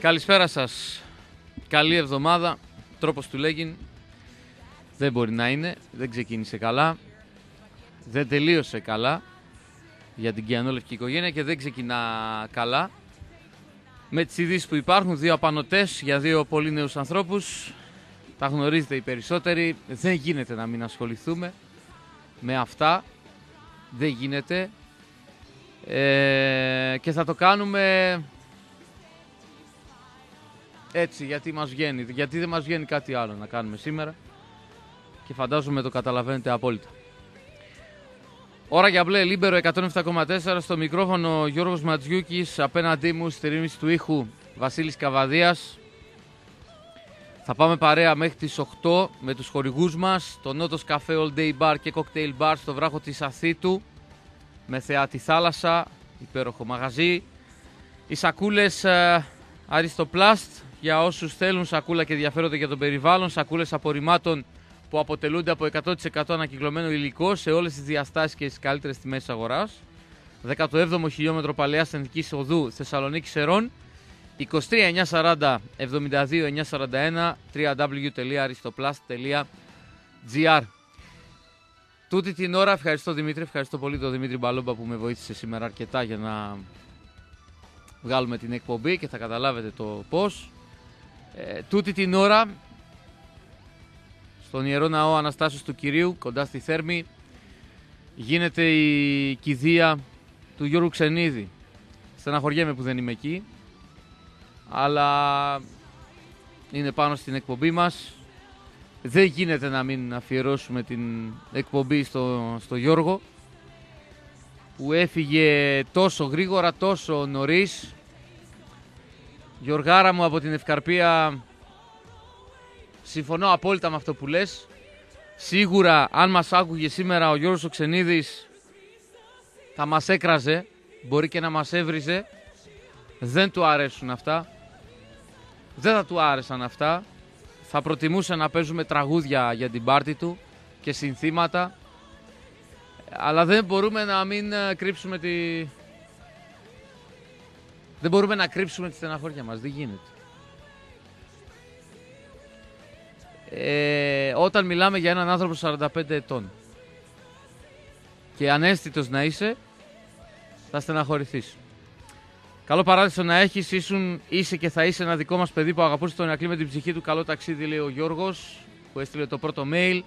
Καλησπέρα σας. Καλή εβδομάδα. Τρόπος του λέγει. Δεν μπορεί να είναι. Δεν ξεκίνησε καλά. Δεν τελείωσε καλά για την Κιανόλευκη οικογένεια και δεν ξεκινά καλά. Με τις ειδήσεις που υπάρχουν, δύο απανοτές για δύο πολύ νέους ανθρώπους. Τα γνωρίζετε οι περισσότεροι. Δεν γίνεται να μην ασχοληθούμε με αυτά. Δεν γίνεται. Ε, και θα το κάνουμε έτσι γιατί μας βγαίνει. Γιατί δεν μας βγαίνει κάτι άλλο να κάνουμε σήμερα. Και φαντάζομαι το καταλαβαίνετε απόλυτα. Ώρα για μπλε, Λίμπερο 107,4 στο μικρόφωνο Γιώργος Ματζιούκης απέναντί μου στη ρύθμιση του ήχου Βασίλης Καβαδίας. Θα πάμε παρέα μέχρι τις 8 με τους χορηγούς μας, το Νότος Καφέ All Day Bar και Cocktail Bar στο βράχο της Αφύτου με θεά τη θάλασσα, υπέροχο μαγαζί. Οι σακούλες ε, Αριστοπλάστ για όσους θέλουν σακούλα και ενδιαφέρονται για τον περιβάλλον, σακούλες απορριμμάτων που αποτελούνται από 100% ανακυκλωμένο υλικό σε όλες τις διαστάσεις και τις καλύτερες τιμές της αγοράς. 17ο χιλιόμετρο Παλαιάς Εθνικής Οδού Θεσσαλονίκης Σερών 23 940 72 941 www.aristoplast.gr Τούτη την ώρα ευχαριστώ Δημήτρη, ευχαριστώ πολύ τον Δημήτρη Μπαλόμπα που με βοήθησε σήμερα αρκετά για να βγάλουμε την εκπομπή και θα καταλάβετε το πώς. Ε, τούτη την ώρα στον Ιερό Ναό Αναστάσεως του Κυρίου κοντά στη Θέρμη γίνεται η κηδεία του Γιώργου Ξενίδη. Στεναχωριέμαι που δεν είμαι εκεί αλλά είναι πάνω στην εκπομπή μας. Δεν γίνεται να μην αφιερώσουμε την εκπομπή στο, στο Γιώργο που έφυγε τόσο γρήγορα, τόσο νωρίς. Γιωργάρα μου από την Ευκαρπία, συμφωνώ απόλυτα με αυτό που λες. Σίγουρα αν μας άκουγε σήμερα ο Γιώργος ο Ξενίδης θα μας έκραζε, μπορεί και να μας έβριζε. Δεν του αρέσουν αυτά. Δεν θα του άρεσαν αυτά. Θα προτιμούσε να παίζουμε τραγούδια για την πάρτη του και συνθήματα. Αλλά δεν μπορούμε να μην ε, κρύψουμε τη... Δεν μπορούμε να κρύψουμε τη στεναχώρια μας. Δεν γίνεται. Ε, όταν μιλάμε για έναν άνθρωπο 45 ετών και ανέστητος να είσαι, θα στεναχωρηθείς. Καλό παράδεισο να έχεις, ήσουν, είσαι και θα είσαι ένα δικό μας παιδί που αγαπούσε τον Ιακλή με την ψυχή του. Καλό ταξίδι, λέει ο Γιώργος, που έστειλε το πρώτο mail.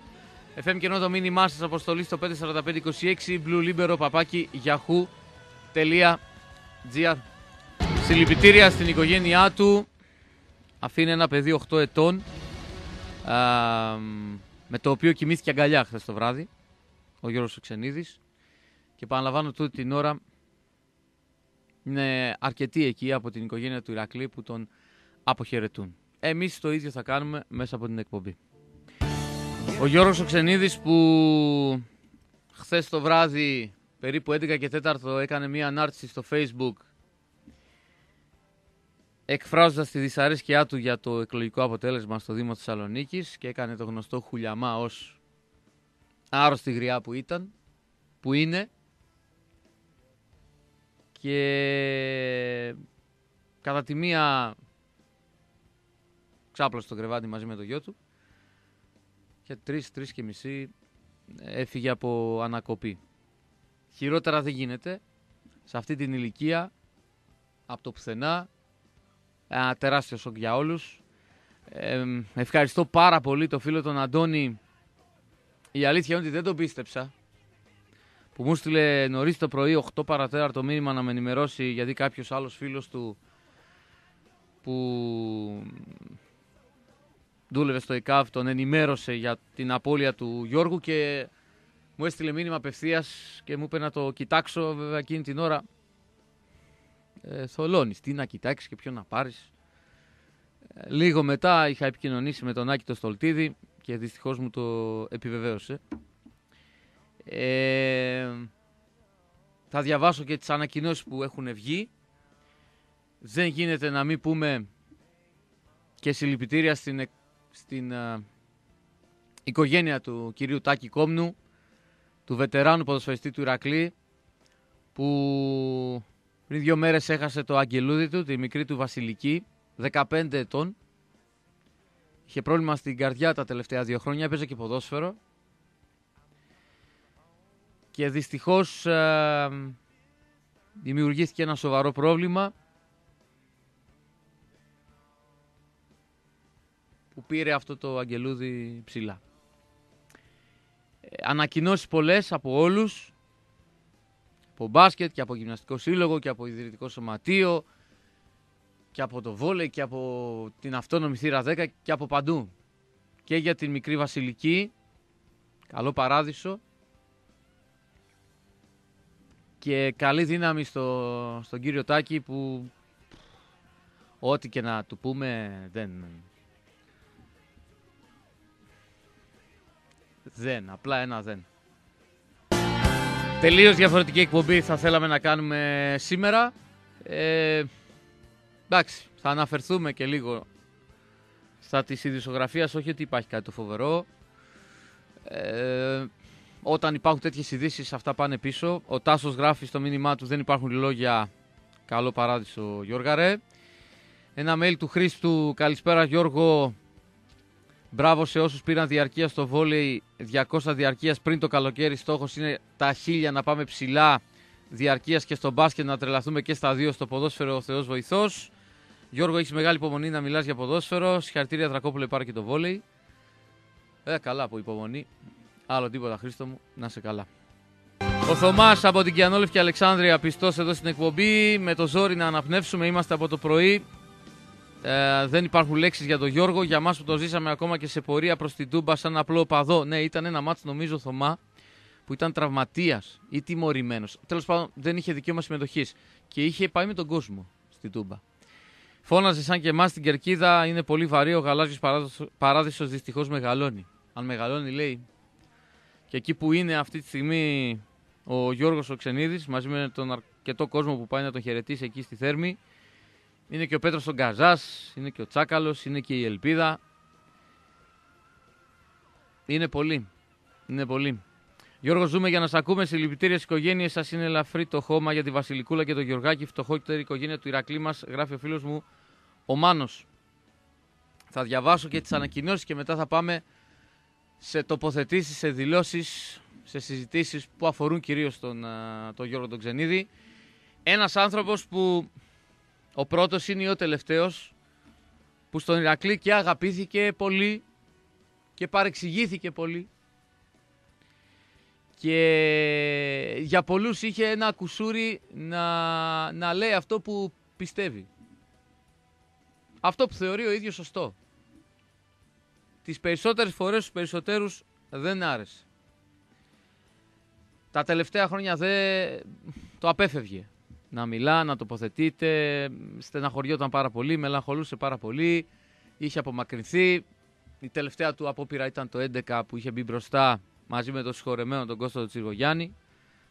FM και το μήνυμά σας αποστολή στο 54526 blue παπάκι yahoo.gr. Συλληπιτήρια στην οικογένειά του. Αφήνει ένα παιδί 8 ετών α, με το οποίο κοιμήθηκε αγκαλιά χθες το βράδυ ο Γιώργος Ξενίδης και παραλαμβάνω τούτη την ώρα είναι αρκετοί εκεί από την οικογένεια του Ηρακλή που τον αποχαιρετούν. Εμείς το ίδιο θα κάνουμε μέσα από την εκπομπή. Ο Γιώργος Οξενίδης που χθες το βράδυ περίπου 11 και 4 έκανε μία ανάρτηση στο facebook εκφράζοντας τη δυσαρέσκειά του για το εκλογικό αποτέλεσμα στο Δήμο Θεσσαλονίκης και έκανε το γνωστό χουλιαμά ως άρρωστη γριά που ήταν, που είναι και κατά τη μία ξάπλωσε το κρεβάτι μαζί με το γιο του και τρεις, τρεις και μισή έφυγε από ανακοπή. Χειρότερα δεν γίνεται. Σε αυτή την ηλικία, από το πουθενά, ένα τεράστιο σοκ για όλους. ευχαριστώ πάρα πολύ το φίλο τον Αντώνη. Η αλήθεια είναι ότι δεν τον πίστεψα που μου στείλε νωρίς το πρωί 8 παρατέταρτο μήνυμα να με ενημερώσει γιατί κάποιος άλλος φίλος του που δούλευε στο ΕΚΑΒ τον ενημέρωσε για την απώλεια του Γιώργου και μου έστειλε μήνυμα απευθείας και μου είπε να το κοιτάξω βέβαια εκείνη την ώρα. Ε, θολώνεις, τι να κοιτάξεις και ποιο να πάρεις. Ε, λίγο μετά είχα επικοινωνήσει με τον Άκη το Στολτίδη και δυστυχώς μου το επιβεβαίωσε. Ε, θα διαβάσω και τις ανακοινώσεις που έχουν βγει. Δεν γίνεται να μην πούμε και συλληπιτήρια στην, στην ε, οικογένεια του κυρίου Τάκη Κόμνου, του βετεράνου ποδοσφαιριστή του Ηρακλή, που πριν δύο μέρες έχασε το αγγελούδι του, τη μικρή του Βασιλική, 15 ετών. Είχε πρόβλημα στην καρδιά τα τελευταία δύο χρόνια, έπαιζε και ποδόσφαιρο. Και δυστυχώς ε, δημιουργήθηκε ένα σοβαρό πρόβλημα που πήρε αυτό το αγγελούδι ψηλά. Ε, ανακοινώσεις πολλές από όλους, από μπάσκετ και από γυμναστικό σύλλογο και από ιδρυτικό σωματείο και από το βόλεϊ και από την αυτόνομη θύρα 10 και από παντού. Και για την μικρή Βασιλική, καλό παράδεισο και καλή δύναμη στο, στον κύριο Τάκη που ό,τι και να του πούμε δεν... Δεν, απλά ένα δεν. Τελείως διαφορετική εκπομπή θα θέλαμε να κάνουμε σήμερα. Ε, εντάξει, θα αναφερθούμε και λίγο στα της ειδησογραφίας, όχι ότι υπάρχει κάτι το φοβερό. Ε, όταν υπάρχουν τέτοιες ειδήσεις, αυτά πάνε πίσω. Ο Τάσος γράφει στο μήνυμά του δεν υπάρχουν λόγια. Καλό παράδεισο Γιώργαρε. Ένα mail του Χρήστου. Καλησπέρα Γιώργο. Μπράβο σε όσους πήραν διαρκεία στο βόλεϊ 200 διαρκείας πριν το καλοκαίρι. Στόχος είναι τα χίλια να πάμε ψηλά διαρκείας και στο μπάσκετ να τρελαθούμε και στα δύο στο ποδόσφαιρο ο Θεός βοηθός. Γιώργο, έχεις μεγάλη υπομονή να μιλάς για ποδόσφαιρο. Συγχαρητήρια Δρακόπουλο, υπάρχει και το βόλεϊ. Ε, καλά από υπομονή. Άλλο τίποτα, Χρήστο μου. Να σε καλά. Ο Θωμάς από την Κιανόλευκη Αλεξάνδρεια, πιστός εδώ στην εκπομπή. Με το ζόρι να αναπνεύσουμε. Είμαστε από το πρωί. Ε, δεν υπάρχουν λέξεις για τον Γιώργο. Για εμά που το ζήσαμε ακόμα και σε πορεία προς την Τούμπα, σαν απλό παδό. Ναι, ήταν ένα μάτσο, νομίζω, Θωμά, που ήταν τραυματίας ή τιμωρημένος. Τέλος πάντων, δεν είχε δικαίωμα συμμετοχής. Και είχε πάει με τον κόσμο στην Τούμπα. Φώναζε σαν και εμάς στην κερκίδα. Είναι πολύ βαρύ. Ο γαλάζιος παράδεισος δυστυχώς μεγαλώνει. Αν μεγαλώνει, λέει, και εκεί που είναι αυτή τη στιγμή ο Γιώργος ο Ξενίδης μαζί με τον αρκετό κόσμο που πάει να τον χαιρετήσει εκεί στη Θέρμη. Είναι και ο Πέτρος ο Γκαζάς, είναι και ο Τσάκαλος, είναι και η Ελπίδα. Είναι πολύ. Είναι πολύ. Γιώργο, ζούμε για να σα ακούμε. Συλληπιτήρια στι οικογένειε σας. Είναι ελαφρύ το χώμα για τη Βασιλικούλα και τον Γιωργάκη. Φτωχότερη οικογένεια του Ηρακλή μας, γράφει ο φίλος μου ο Μάνος. Θα διαβάσω και τις ανακοινώσεις και μετά θα πάμε σε τοποθετήσεις, σε δηλώσεις, σε συζητήσεις που αφορούν κυρίως τον, τον Γιώργο τον Ξενίδη. Ένας άνθρωπος που ο πρώτος είναι ο τελευταίος που στον Ηρακλή και αγαπήθηκε πολύ και παρεξηγήθηκε πολύ και για πολλούς είχε ένα κουσούρι να, να λέει αυτό που πιστεύει. Αυτό που θεωρεί ο ίδιος σωστό τις περισσότερες φορές στους περισσότερους δεν άρεσε. Τα τελευταία χρόνια δεν το απέφευγε. Να μιλά, να τοποθετείται, στεναχωριόταν πάρα πολύ, μελαγχολούσε πάρα πολύ, είχε απομακρυνθεί. Η τελευταία του απόπειρα ήταν το 11 που είχε μπει μπροστά μαζί με τον συγχωρεμένο τον Κώστα Τσιρογιάννη.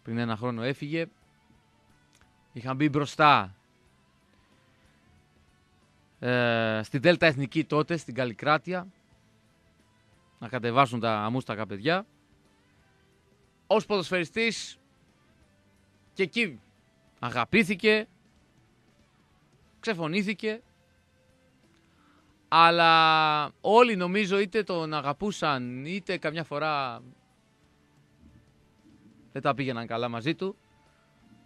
Πριν ένα χρόνο έφυγε. Είχαν μπει μπροστά ε, στην Δέλτα Εθνική τότε, στην Καλλικράτεια να κατεβάσουν τα αμούστακα παιδιά. Ως ποδοσφαιριστής και εκεί αγαπήθηκε, ξεφωνήθηκε, αλλά όλοι νομίζω είτε τον αγαπούσαν είτε καμιά φορά δεν τα πήγαιναν καλά μαζί του.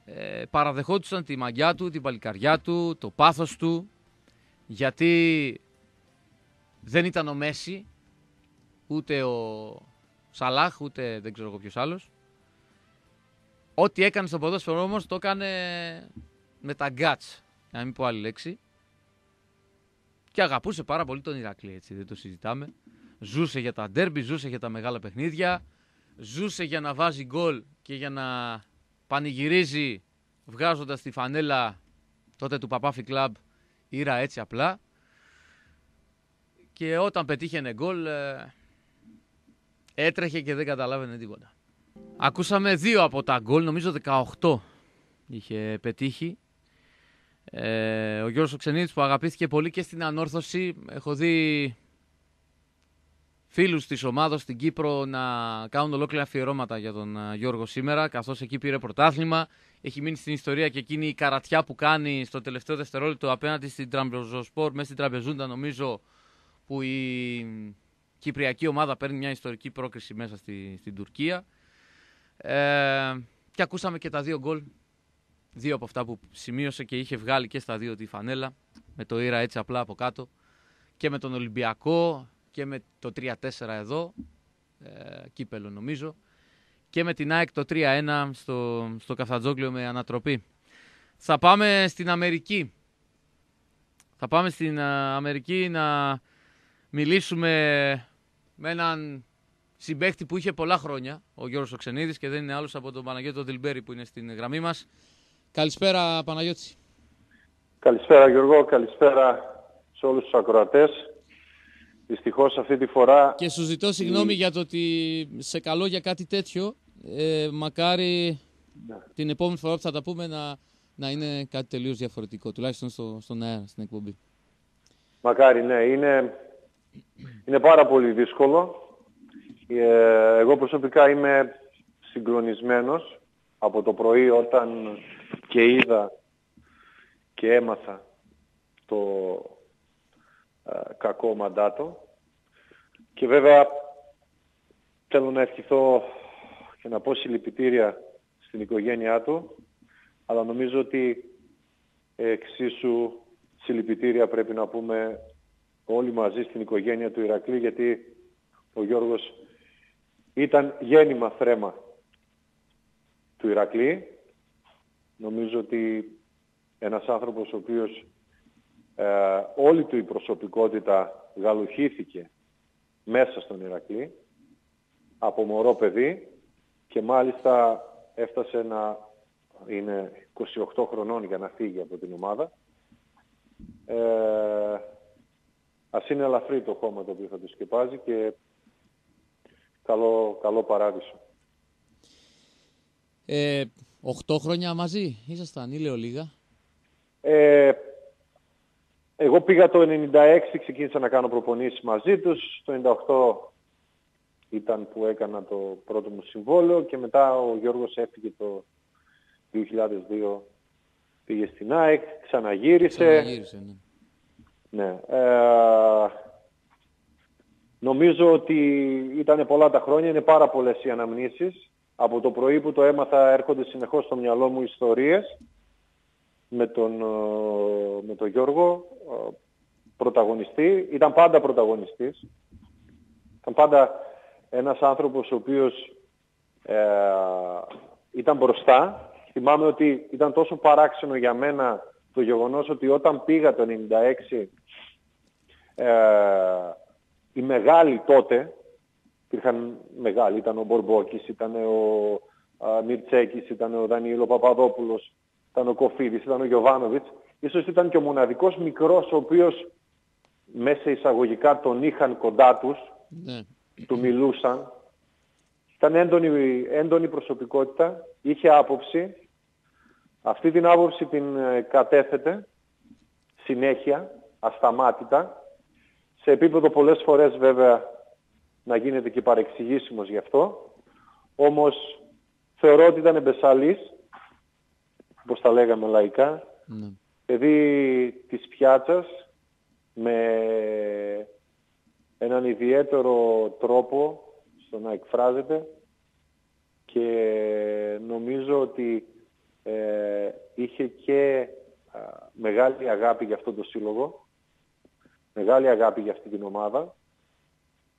Ε, παραδεχόντουσαν τη μαγιά του, την παλικαριά του, το πάθος του, γιατί δεν ήταν ο Μέση, ούτε ο Σαλάχ, ούτε δεν ξέρω εγώ ποιος άλλος. Ό,τι έκανε στο ποδόσφαιρο όμως το έκανε με τα guts, να μην πω άλλη λέξη. Και αγαπούσε πάρα πολύ τον Ηρακλή, έτσι, δεν το συζητάμε. Ζούσε για τα ντέρμπι, ζούσε για τα μεγάλα παιχνίδια. Ζούσε για να βάζει γκολ και για να πανηγυρίζει βγάζοντας τη φανέλα τότε του Παπάφι Κλαμπ ήρα έτσι απλά. Και όταν πετύχαινε γκολ ε, έτρεχε και δεν καταλάβαινε τίποτα. Ακούσαμε δύο από τα γκολ, νομίζω 18 είχε πετύχει. Ε, ο Γιώργος Οξενίδης που αγαπήθηκε πολύ και στην ανόρθωση. Έχω δει φίλους της ομάδας στην Κύπρο να κάνουν ολόκληρα αφιερώματα για τον ε, Γιώργο σήμερα, καθώς εκεί πήρε πρωτάθλημα. έχει μείνει στην ιστορία και εκείνη η καρατιά που κάνει στο τελευταίο δευτερόλεπτο απέναντι στην Τραμπεζοσπορ, μέσα στην Τραμπεζούντα νομίζω που η Κυπριακή ομάδα παίρνει μια ιστορική πρόκριση μέσα στη, στην Τουρκία. Ε, και ακούσαμε και τα δύο γκολ. Δύο από αυτά που σημείωσε και είχε βγάλει και στα δύο τη φανέλα. Με το Ήρα έτσι απλά από κάτω. Και με τον Ολυμπιακό και με το 3-4 εδώ. Ε, κύπελο νομίζω. Και με την ΑΕΚ το 3-1 στο, στο Καφτατζόγλιο με ανατροπή. Θα πάμε στην Αμερική. Θα πάμε στην Αμερική να μιλήσουμε με έναν συμπέχτη που είχε πολλά χρόνια, ο Γιώργος Οξενίδης και δεν είναι άλλος από τον Παναγιώτο Δηλμπέρη που είναι στην γραμμή μας. Καλησπέρα Παναγιώτη. Καλησπέρα Γιώργο, καλησπέρα σε όλους τους ακροατές. Δυστυχώς αυτή τη φορά... Και σου ζητώ συγγνώμη για το ότι σε καλό για κάτι τέτοιο. Ε, μακάρι ναι. την επόμενη φορά που θα τα πούμε να, να είναι κάτι τελείως διαφορετικό, τουλάχιστον στο, στον αέρα, στην εκπομπή. Μακάρι, ναι. Είναι, είναι πάρα πολύ δύσκολο. Ε, εγώ προσωπικά είμαι συγκλονισμένος από το πρωί όταν και είδα και έμαθα το ε, κακό μαντάτο. Και βέβαια θέλω να ευχηθώ και να πω συλληπιτήρια στην οικογένειά του αλλά νομίζω ότι εξίσου συλληπιτήρια πρέπει να πούμε όλοι μαζί στην οικογένεια του Ηρακλή γιατί ο Γιώργος ήταν γέννημα θρέμα του Ηρακλή. Νομίζω ότι ένας άνθρωπος ο οποίος ε, όλη του η προσωπικότητα γαλουχήθηκε μέσα στον Ηρακλή από μωρό παιδί και μάλιστα έφτασε να είναι 28 χρονών για να φύγει από την ομάδα. Ε, ας είναι ελαφρύ το χώμα το οποίο θα του σκεπάζει και καλό, καλό παράδεισο. Ε, 8 χρόνια μαζί ήσασταν ή λέω λίγα; Ε, εγώ πήγα το 96, ξεκίνησα να κάνω προπονήσεις μαζί τους. Το 98 ήταν που έκανα το πρώτο μου συμβόλαιο και μετά ο Γιώργος έφυγε το 2002 πήγε στην ΑΕΚ, ξαναγύρισε. Ξαναγύρισε, ναι. ναι. Ε, νομίζω ότι ήταν πολλά τα χρόνια, είναι πάρα πολλές οι αναμνήσεις. Από το πρωί που το έμαθα έρχονται συνεχώς στο μυαλό μου ιστορίες με τον, ε, με τον Γιώργο, ε, πρωταγωνιστή. Ήταν πάντα πρωταγωνιστής. Ήταν πάντα ένας άνθρωπος ο οποίος ε, ήταν μπροστά. Θυμάμαι ότι ήταν τόσο παράξενο για μένα το γεγονός ότι όταν πήγα το 96 ε, οι μεγάλοι τότε, υπήρχαν μεγάλοι, ήταν ο Μπορμπόκης, ήταν ο α, Μιρτσέκης, ήταν ο Δανίλο Παπαδόπουλος, ήταν ο Κοφίδης, ήταν ο Γιωβάνοβιτς. Ίσως ήταν και ο μοναδικός μικρός ο οποίος μέσα εισαγωγικά τον είχαν κοντά τους, ναι. του μιλούσαν. Ήταν έντονη, έντονη προσωπικότητα, είχε άποψη. Αυτή την άποψη την ε, κατέθετε συνέχεια, ασταμάτητα. Σε επίπεδο πολλές φορές βέβαια να γίνεται και παρεξηγήσιμος γι' αυτό. Όμως θεωρώ ότι ήταν εμπεσαλής, όπως τα λέγαμε λαϊκά, ναι. παιδί της πιάτσας, με έναν ιδιαίτερο τρόπο στο να εκφράζεται και νομίζω ότι ε, είχε και μεγάλη αγάπη για αυτό το σύλλογο, μεγάλη αγάπη για αυτή την ομάδα,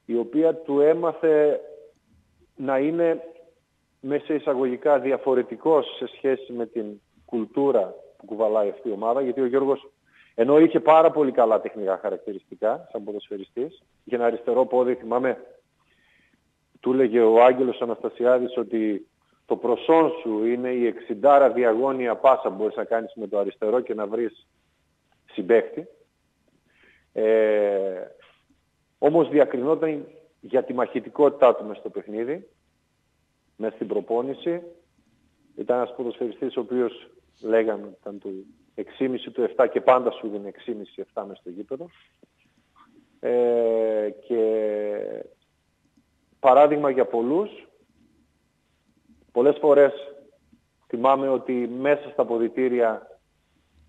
η οποία του έμαθε να είναι μέσα εισαγωγικά διαφορετικός σε σχέση με την κουλτούρα που κουβαλάει αυτή η ομάδα, γιατί ο Γιώργος ενώ είχε πάρα πολύ καλά τεχνικά χαρακτηριστικά σαν ποδοσφαιριστής, είχε ένα αριστερό πόδι, θυμάμαι, του έλεγε ο Άγγελος Αναστασιάδης ότι το προσόν σου είναι η εξιντάρα διαγώνια πάσα που μπορείς να κάνεις με το αριστερό και να βρεις συμπέχτη. Ε, όμως διακρινόταν για τη μαχητικότητά του μες στο παιχνίδι, μέσα στην προπόνηση. Ήταν ένας ποδοσφαιριστής ο οποίος λέγανε ήταν του 6,5 του 7 και πάντα σου δίνει 6,5-7 μες στο γήπεδο. Ε, και παράδειγμα για πολλούς, πολλές φορές Θυμάμαι ότι μέσα στα ποδητήρια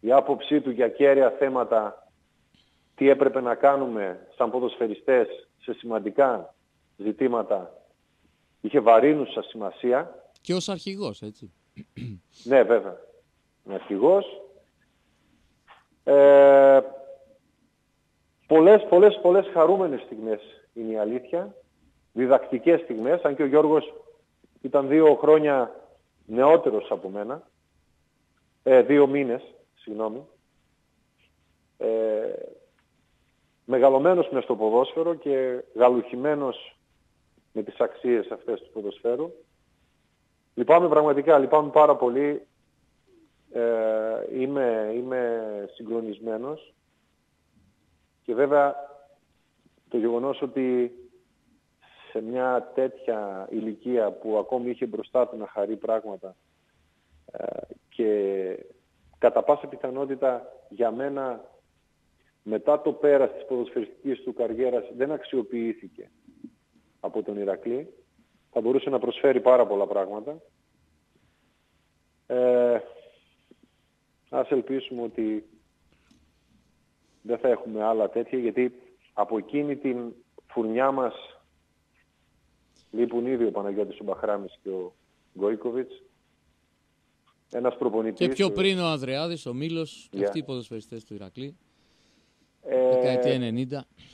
η άποψή του για κέρια θέματα τι έπρεπε να κάνουμε σαν ποδοσφαιριστές σε σημαντικά ζητήματα είχε βαρύνουσα σημασία. Και ως αρχηγός, έτσι. ναι, βέβαια. Είναι αρχηγός. Ε, πολλές, πολλές, πολλές χαρούμενες στιγμές είναι η αλήθεια. Διδακτικές στιγμές, αν και ο Γιώργος ήταν δύο χρόνια νεότερος από μένα. Ε, δύο μήνες, συγγνώμη. Ε, μεγαλωμένος μες στο ποδόσφαιρο και γαλουχημένος με τις αξίες αυτές του ποδοσφαίρου. Λυπάμαι πραγματικά, λυπάμαι πάρα πολύ. Ε, είμαι, είμαι συγκλονισμένος και βέβαια το γεγονός ότι σε μια τέτοια ηλικία που ακόμη είχε μπροστά του να χαρεί πράγματα ε, και κατά πάσα πιθανότητα για μένα μετά το πέρας της ποδοσφαιριστικής του καριέρας δεν αξιοποιήθηκε από τον Ηρακλή. Θα μπορούσε να προσφέρει πάρα πολλά πράγματα. Ε, ας ελπίσουμε ότι δεν θα έχουμε άλλα τέτοια γιατί από εκείνη την φουρνιά μας λείπουν ήδη ο Παναγιώτης ο Μπαχράμης και ο Γκόικοβιτς. Ένας προπονητής... Και πιο πριν ο Ανδρεάδης, ο Μήλος, yeah. αυτοί οι ποδοσφαιριστές του Ηρακλή. Ε... Δεκαετία 90.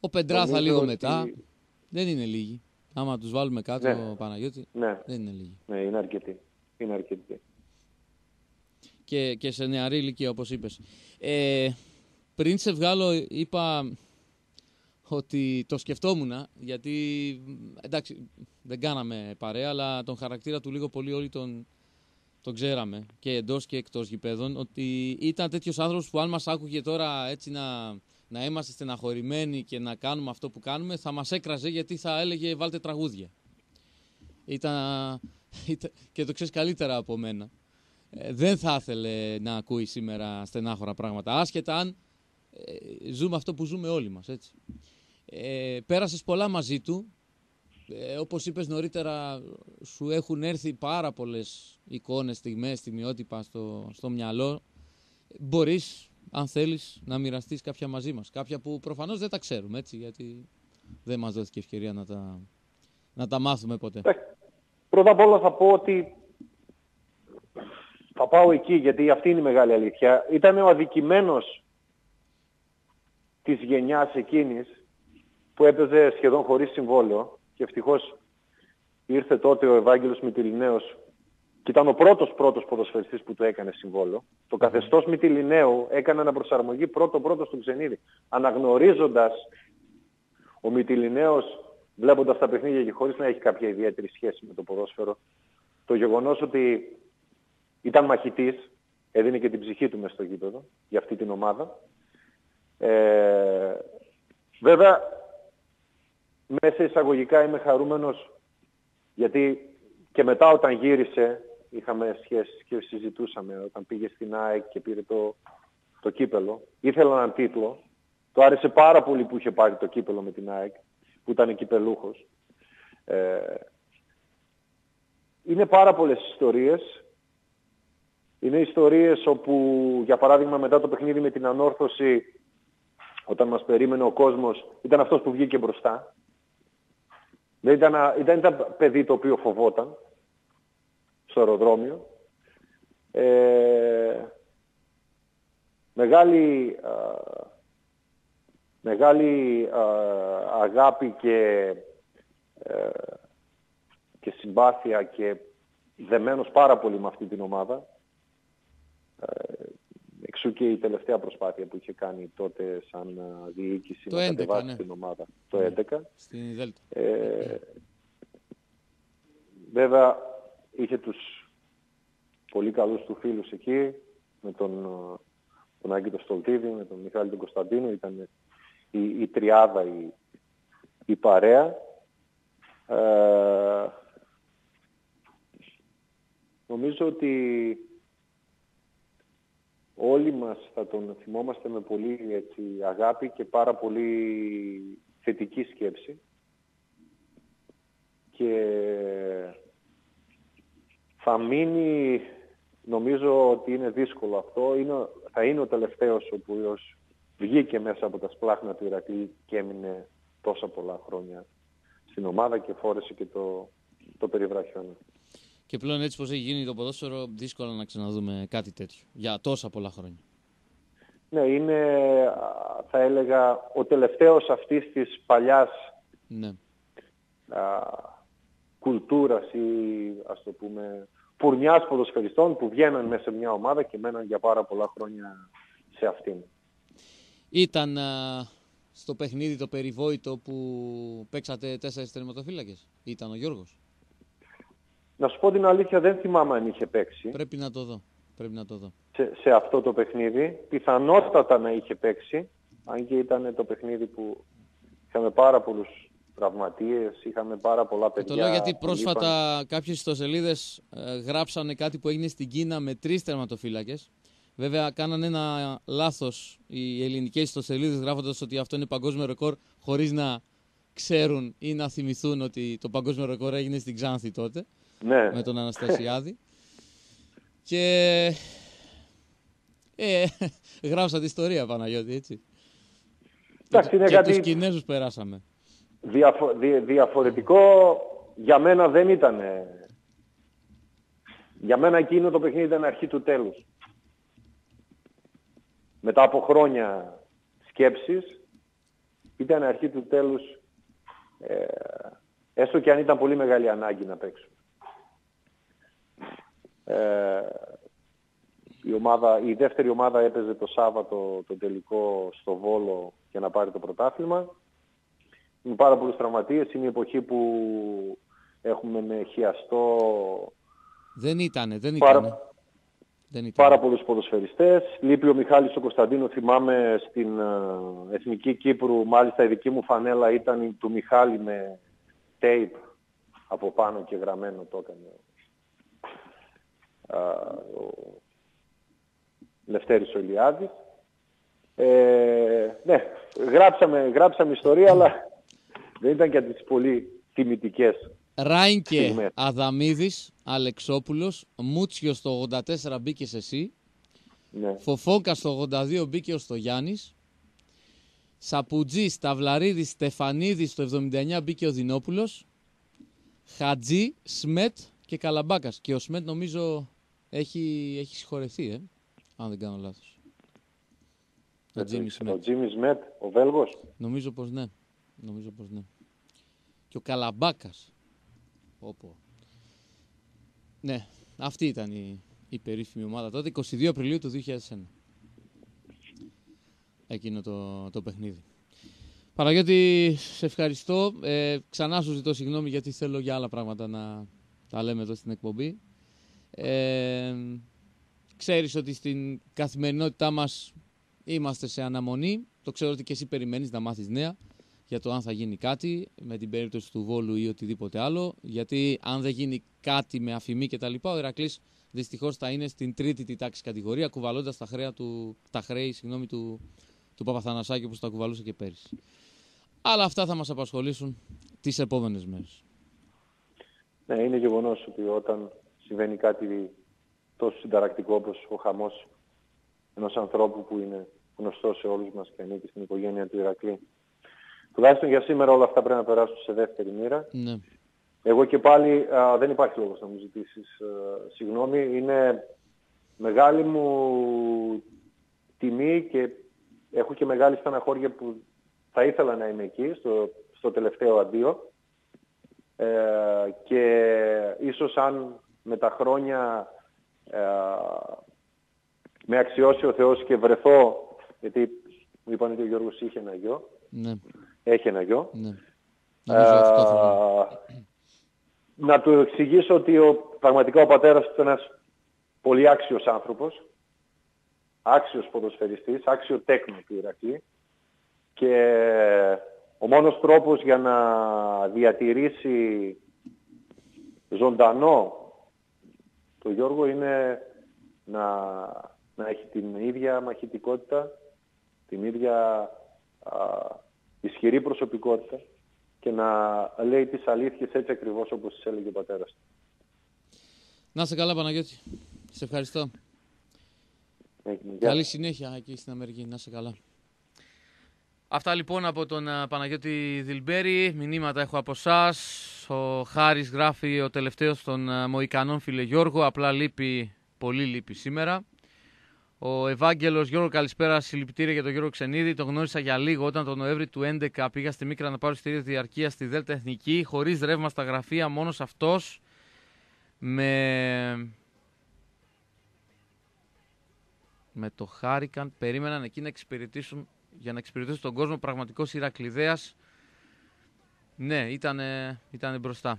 Ο Πεντράθα λίγο μετά. Δεν είναι λίγοι. Άμα τους βάλουμε κάτω, ναι. Παναγιώτη, ναι. δεν είναι λίγοι. Ναι, είναι αρκετοί. Είναι αρκετοί. Και, και σε νεαρή ηλικία, όπως είπες. Ε, πριν σε βγάλω, είπα ότι το σκεφτόμουν, γιατί, εντάξει, δεν κάναμε παρέα, αλλά τον χαρακτήρα του λίγο πολύ όλοι τον, τον ξέραμε και εντός και εκτός γηπέδων, ότι ήταν τέτοιος άνθρωπος που αν μας άκουγε τώρα έτσι να να είμαστε στεναχωρημένοι και να κάνουμε αυτό που κάνουμε, θα μας έκραζε γιατί θα έλεγε βάλτε τραγούδια. Ήταν, και το ξέρεις καλύτερα από μένα. Ε, δεν θα ήθελε να ακούει σήμερα στενάχωρα πράγματα, άσχετα αν ε, ζούμε αυτό που ζούμε όλοι μας. Έτσι. Ε, πέρασες πολλά μαζί του. Ε, όπως είπες νωρίτερα, σου έχουν έρθει πάρα πολλές εικόνες, στιγμές, στιγμιότυπα στο, στο μυαλό. Μπορείς αν θέλεις να μοιραστείς κάποια μαζί μας. Κάποια που προφανώς δεν τα ξέρουμε, έτσι, γιατί δεν μας δόθηκε ευκαιρία να τα, να τα μάθουμε ποτέ. Ε, πρώτα απ' όλα θα πω ότι θα πάω εκεί, γιατί αυτή είναι η μεγάλη αλήθεια. Ήταν ο αδικημένος της γενιάς εκείνης που έπαιζε σχεδόν χωρίς συμβόλαιο και ευτυχώς ήρθε τότε ο Ευάγγελος Μητυλινέος και ήταν ο πρώτος πρώτος ποδοσφαιριστής που του έκανε συμβόλο. Το καθεστώς Μητυλινέου έκανε αναπροσαρμογή πρώτο πρώτο στο Ξενίδη. Αναγνωρίζοντας ο Μητυλινέος βλέποντας τα παιχνίδια και χωρίς να έχει κάποια ιδιαίτερη σχέση με το ποδόσφαιρο το γεγονός ότι ήταν μαχητής, έδινε και την ψυχή του μες στο γήπεδο για αυτή την ομάδα. Ε, βέβαια, μέσα εισαγωγικά είμαι χαρούμενος γιατί και μετά όταν γύρισε είχαμε σχέσεις και συζητούσαμε όταν πήγε στην ΑΕΚ και πήρε το, το κύπελο. Ήθελα έναν τίτλο. Το άρεσε πάρα πολύ που είχε πάρει το κύπελο με την ΑΕΚ, που ήταν κυπελούχος. Ε, είναι πάρα πολλές ιστορίες. Είναι ιστορίες όπου, για παράδειγμα, μετά το παιχνίδι με την ανόρθωση, όταν μας περίμενε ο κόσμος, ήταν αυτός που βγήκε μπροστά. Δεν ήταν, ήταν, ήταν παιδί το οποίο φοβόταν στο αεροδρόμιο. Ε, μεγάλη, μεγάλη αγάπη και, ε, και συμπάθεια και δεμένος πάρα πολύ με αυτή την ομάδα. Ε, εξού και η τελευταία προσπάθεια που είχε κάνει τότε σαν διοίκηση το να κατεβάσει ναι. την ομάδα. Το 11. Στην Ε, βέβαια είχε τους πολύ καλούς του φίλους εκεί, με τον, τον Άγκη τον Στολτίδη, με τον Μιχάλη τον Κωνσταντίνο, ήταν η, η τριάδα, η, η παρέα. Ε, νομίζω ότι όλοι μας θα τον θυμόμαστε με πολύ έτσι, αγάπη και πάρα πολύ θετική σκέψη. Και θα μείνει, νομίζω ότι είναι δύσκολο αυτό, είναι, θα είναι ο τελευταίος ο οποίος βγήκε μέσα από τα σπλάχνα του Ηρακλή και έμεινε τόσα πολλά χρόνια στην ομάδα και φόρεσε και το, το περιβραχιόνα. Και πλέον έτσι πως έχει γίνει το ποδόσφαιρο, δύσκολα να ξαναδούμε κάτι τέτοιο για τόσα πολλά χρόνια. Ναι, είναι θα έλεγα ο τελευταίος αυτής της παλιάς ναι. α, κουλτούρας ή ας το πούμε πουρνιάς ποδοσφαιριστών που βγαίναν μέσα σε μια ομάδα και μέναν για πάρα πολλά χρόνια σε αυτήν. Ήταν στο παιχνίδι το περιβόητο που παίξατε τέσσερις τερματοφύλακες; Ήταν ο Γιώργος; Να σου πω την αλήθεια δεν θυμάμαι αν είχε παίξει. Πρέπει να το δω. Πρέπει να το δω. Σε, σε αυτό το παιχνίδι. Πιθανότατα να είχε παίξει. Αν και ήταν το παιχνίδι που είχαμε πάρα πολλούς τραυματίες, είχαμε πάρα πολλά παιδιά. το λέω γιατί πρόσφατα λείπαν. κάποιες ιστοσελίδες ε, γράψανε κάτι που έγινε στην Κίνα με τρεις τερματοφύλακες. Βέβαια, κάνανε ένα λάθος οι ελληνικές ιστοσελίδες γράφοντας ότι αυτό είναι παγκόσμιο ρεκόρ, χωρίς να ξέρουν ή να θυμηθούν ότι το παγκόσμιο ρεκόρ έγινε στην Ξάνθη τότε. Ναι. Με τον Αναστασιάδη. και. Ε, γράψα την ιστορία, Παναγιώτη, έτσι. Εντάξει, είναι και κάτι... τους Κινέζους περάσαμε. Διαφο... διαφορετικό για μένα δεν ήταν. Για μένα εκείνο το παιχνίδι ήταν αρχή του τέλους μετά από χρόνια σκέψης, ήταν αρχή του τέλους, ε, έστω και αν ήταν πολύ μεγάλη ανάγκη να παίξουν. Ε, η, ομάδα, η δεύτερη ομάδα έπαιζε το Σάββατο το τελικό στο Βόλο για να πάρει το πρωτάθλημα. Είναι πάρα πολλούς τραυματίες. Είναι η εποχή που έχουμε με χιαστό... Δεν ήτανε, δεν ήτανε. Δεν Πάρα πολλούς ποδοσφαιριστές. Λείπει ο Μιχάλης ο Κωνσταντίνο, θυμάμαι στην uh, Εθνική Κύπρου, μάλιστα η δική μου φανέλα ήταν του Μιχάλη με tape από πάνω και γραμμένο το έκανε uh, ο Λευτέρης ο Ηλιάδης. Ε, ναι, γράψαμε, γράψαμε ιστορία, αλλά δεν ήταν και τις πολύ τιμητικές Ράινκε Αδαμίδης, Αλεξόπουλος, Μούτσιος στο 84 μπήκες εσύ. Ναι. Φοφόκα στο 82 μπήκε ο Στογιάννης. Σαπουτζή, Σταυλαρίδη, Στεφανίδη στο 79 μπήκε ο Δινόπουλος. Χατζή, Σμετ και Καλαμπάκας. Και ο Σμετ νομίζω έχει, έχει συγχωρεθεί, ε, αν δεν κάνω λάθος. Ο Τζίμις Σμετ. Ο Τζίμις Σμετ, ο Βέλγος. Νομίζω πως ναι. Νομίζω πως ναι. Και ο Καλαμπάκας.Όπο. Ναι, αυτή ήταν η, η περίφημη ομάδα τότε, 22 Απριλίου του 2001. Εκείνο το, το παιχνίδι. Παναγιώτη, σε ευχαριστώ. Ε, ξανά σου ζητώ συγγνώμη γιατί θέλω για άλλα πράγματα να τα λέμε εδώ στην εκπομπή. Ε, ξέρεις ότι στην καθημερινότητά μας είμαστε σε αναμονή. Το ξέρω ότι και εσύ περιμένεις να μάθεις νέα για το αν θα γίνει κάτι με την περίπτωση του Βόλου ή οτιδήποτε άλλο. Γιατί αν δεν γίνει κάτι με αφημί κτλ., ο Ηρακλή δυστυχώς θα είναι στην τρίτη τη τάξη κατηγορία, κουβαλώντας τα, χρέη, του, τα χρέη συγγνώμη, του, του Παπαθανασάκη όπω τα κουβαλούσε και πέρυσι. Αλλά αυτά θα μας απασχολήσουν τις επόμενες μέρες. Ναι, είναι γεγονός ότι όταν συμβαίνει κάτι τόσο συνταρακτικό όπως ο χαμός ενός ανθρώπου που είναι γνωστό σε όλους μας και ανήκει στην οικογένεια του Ηρακλή Τουλάχιστον για σήμερα όλα αυτά πρέπει να περάσουν σε δεύτερη μοίρα. Ναι. Εγώ και πάλι α, δεν υπάρχει λόγος να μου ζητήσεις συγγνώμη. Είναι μεγάλη μου τιμή και έχω και μεγάλη στεναχώρια που θα ήθελα να είμαι εκεί στο, στο τελευταίο αντίο. Ε, και ίσως αν με τα χρόνια ε, με αξιώσει ο Θεός και βρεθώ, γιατί μου είπαν ότι ο Γιώργος είχε ένα γιο, ναι. Έχει ένα γιο. Ναι. να του εξηγήσω ότι ο, πραγματικά ο πατέρας του είναι ένας πολύ άξιος άνθρωπος, άξιος ποδοσφαιριστής, άξιο τέκνο του Ηρακλή και ο μόνος τρόπος για να διατηρήσει ζωντανό το Γιώργο είναι να, να έχει την ίδια μαχητικότητα, την ίδια ισχυρή προσωπικότητα και να λέει τις αλήθειες έτσι ακριβώς όπως τις έλεγε ο πατέρας του. Να σε καλά Παναγιώτη. Σε ευχαριστώ. Καλή συνέχεια εκεί στην Αμερική. Να σε καλά. Αυτά λοιπόν από τον Παναγιώτη Δηλμπέρη. Μηνύματα έχω από εσάς. Ο Χάρης γράφει ο τελευταίος των Μοϊκανών φίλε Γιώργο. Απλά λείπει, πολύ λείπει σήμερα. Ο Ευάγγελος Γιώργο, καλησπέρα. Συλληπιτήρια για τον Γιώργο Ξενίδη. Τον γνώρισα για λίγο όταν τον Νοέμβρη του 2011 πήγα στη Μίκρα να πάρω στηρία διαρκεία στη Δέλτα Εθνική. Χωρίς ρεύμα στα γραφεία, μόνος αυτός. Με... με το Χάρικαν περίμεναν εκεί να εξυπηρετήσουν για να εξυπηρετήσουν τον κόσμο πραγματικός Ηρακλειδέας. Ναι, ήταν ήτανε μπροστά.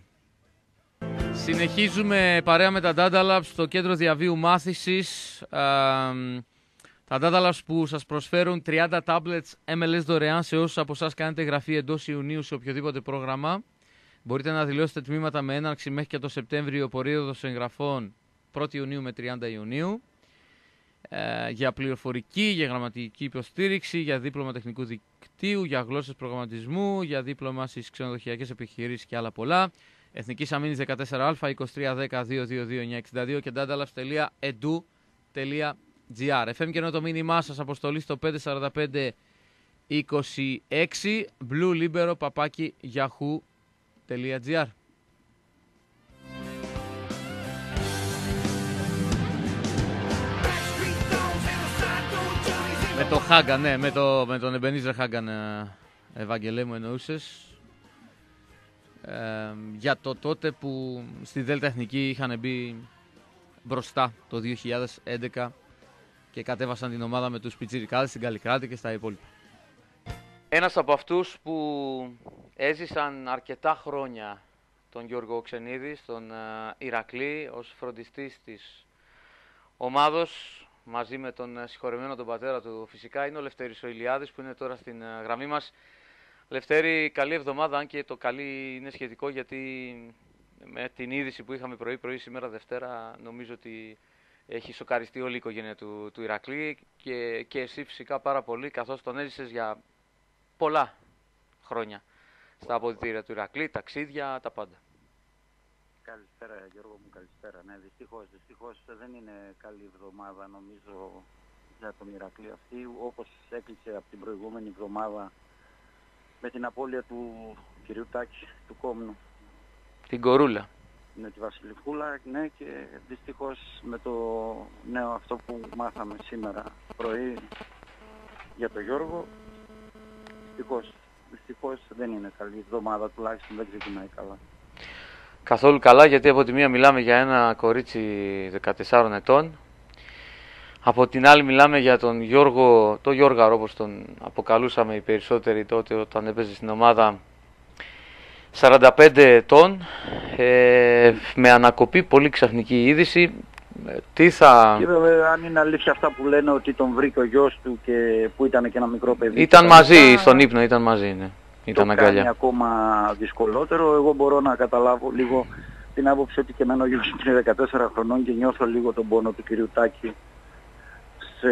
Συνεχίζουμε παρέα με τα Data Labs στο κέντρο διαβίου μάθησης. τα Data Labs που σας προσφέρουν 30 tablets MLS δωρεάν σε όσους από εσάς κάνετε γραφή εντός Ιουνίου σε οποιοδήποτε πρόγραμμα. Μπορείτε να δηλώσετε τμήματα με έναρξη μέχρι και το Σεπτέμβριο περίοδος εγγραφών 1η Ιουνίου με 30 Ιουνίου. Ε, για πληροφορική, για γραμματική υποστήριξη, για δίπλωμα τεχνικού δικτύου, για γλώσσες προγραμματισμού, για δίπλωμα στις ξενοδοχειακές επιχειρήσεις και άλλα πολλά. Εθνικής Αμήνης 14α 2310 222 και dadalabs.edu.gr. FM και το μήνυμά σας αποστολή στο 545 26 blue libero παπάκι yahoo.gr. Με το Χάγκαν, ναι, με, το, με τον Εμπενίζερ Χάγκαν, ε, Ευαγγελέ μου εννοούσες για το τότε που στη Δέλτα Εθνική είχαν μπει μπροστά το 2011 και κατέβασαν την ομάδα με τους Πιτσιρικάδες στην Καλλικράτη και στα υπόλοιπα. Ένας από αυτούς που έζησαν αρκετά χρόνια τον Γιώργο Ξενίδη στον uh, Ηρακλή ως φροντιστής της ομάδος μαζί με τον συγχωρεμένο τον πατέρα του φυσικά είναι ο Λευτέρης ο Ηλιάδης που είναι τώρα στην uh, γραμμή μας. Λευτέρη, καλή εβδομάδα, αν και το καλή είναι σχετικό γιατί με την είδηση που είχαμε πρωί-πρωί σήμερα Δευτέρα νομίζω ότι έχει σοκαριστεί όλη η οικογένεια του, του Ηρακλή και, και εσύ φυσικά πάρα πολύ καθώς τον έζησες για πολλά χρόνια στα αποδητήρια του Ηρακλή, ταξίδια, τα πάντα. Καλησπέρα Γιώργο μου, καλησπέρα. Ναι, δυστυχώς, δυστυχώς δεν είναι καλή εβδομάδα νομίζω για τον Ηρακλή αυτή. Όπως έκλεισε από την προηγούμενη εβδομάδα με την απώλεια του κυρίου Τάκη του Κόμνου. Την Κορούλα. Με τη Βασιλικούλα, ναι, και δυστυχώς με το νέο αυτό που μάθαμε σήμερα πρωί για τον Γιώργο, δυστυχώς, δυστυχώς δεν είναι καλή εβδομάδα, τουλάχιστον δεν ξεκινάει καλά. Καθόλου καλά, γιατί από τη μία μιλάμε για ένα κορίτσι 14 ετών, από την άλλη μιλάμε για τον Γιώργο, το Γιώργαρο όπως τον αποκαλούσαμε οι περισσότεροι τότε όταν έπαιζε στην ομάδα 45 ετών ε, με ανακοπή πολύ ξαφνική είδηση ε, τι θα... Και βέβαια αν είναι αλήθεια αυτά που λένε ότι τον βρήκε ο γιος του και που ήταν και ένα μικρό παιδί. Ήταν μαζί, στον ύπνο ήταν μαζί, ναι. Ήταν το αγκαλιά. κάνει ακόμα δυσκολότερο. Εγώ μπορώ να καταλάβω λίγο την άποψη ότι και εμένα ο γιος μου είναι 14 χρονών και νιώθω λίγο τον πόνο του κυρίου Τάκη σε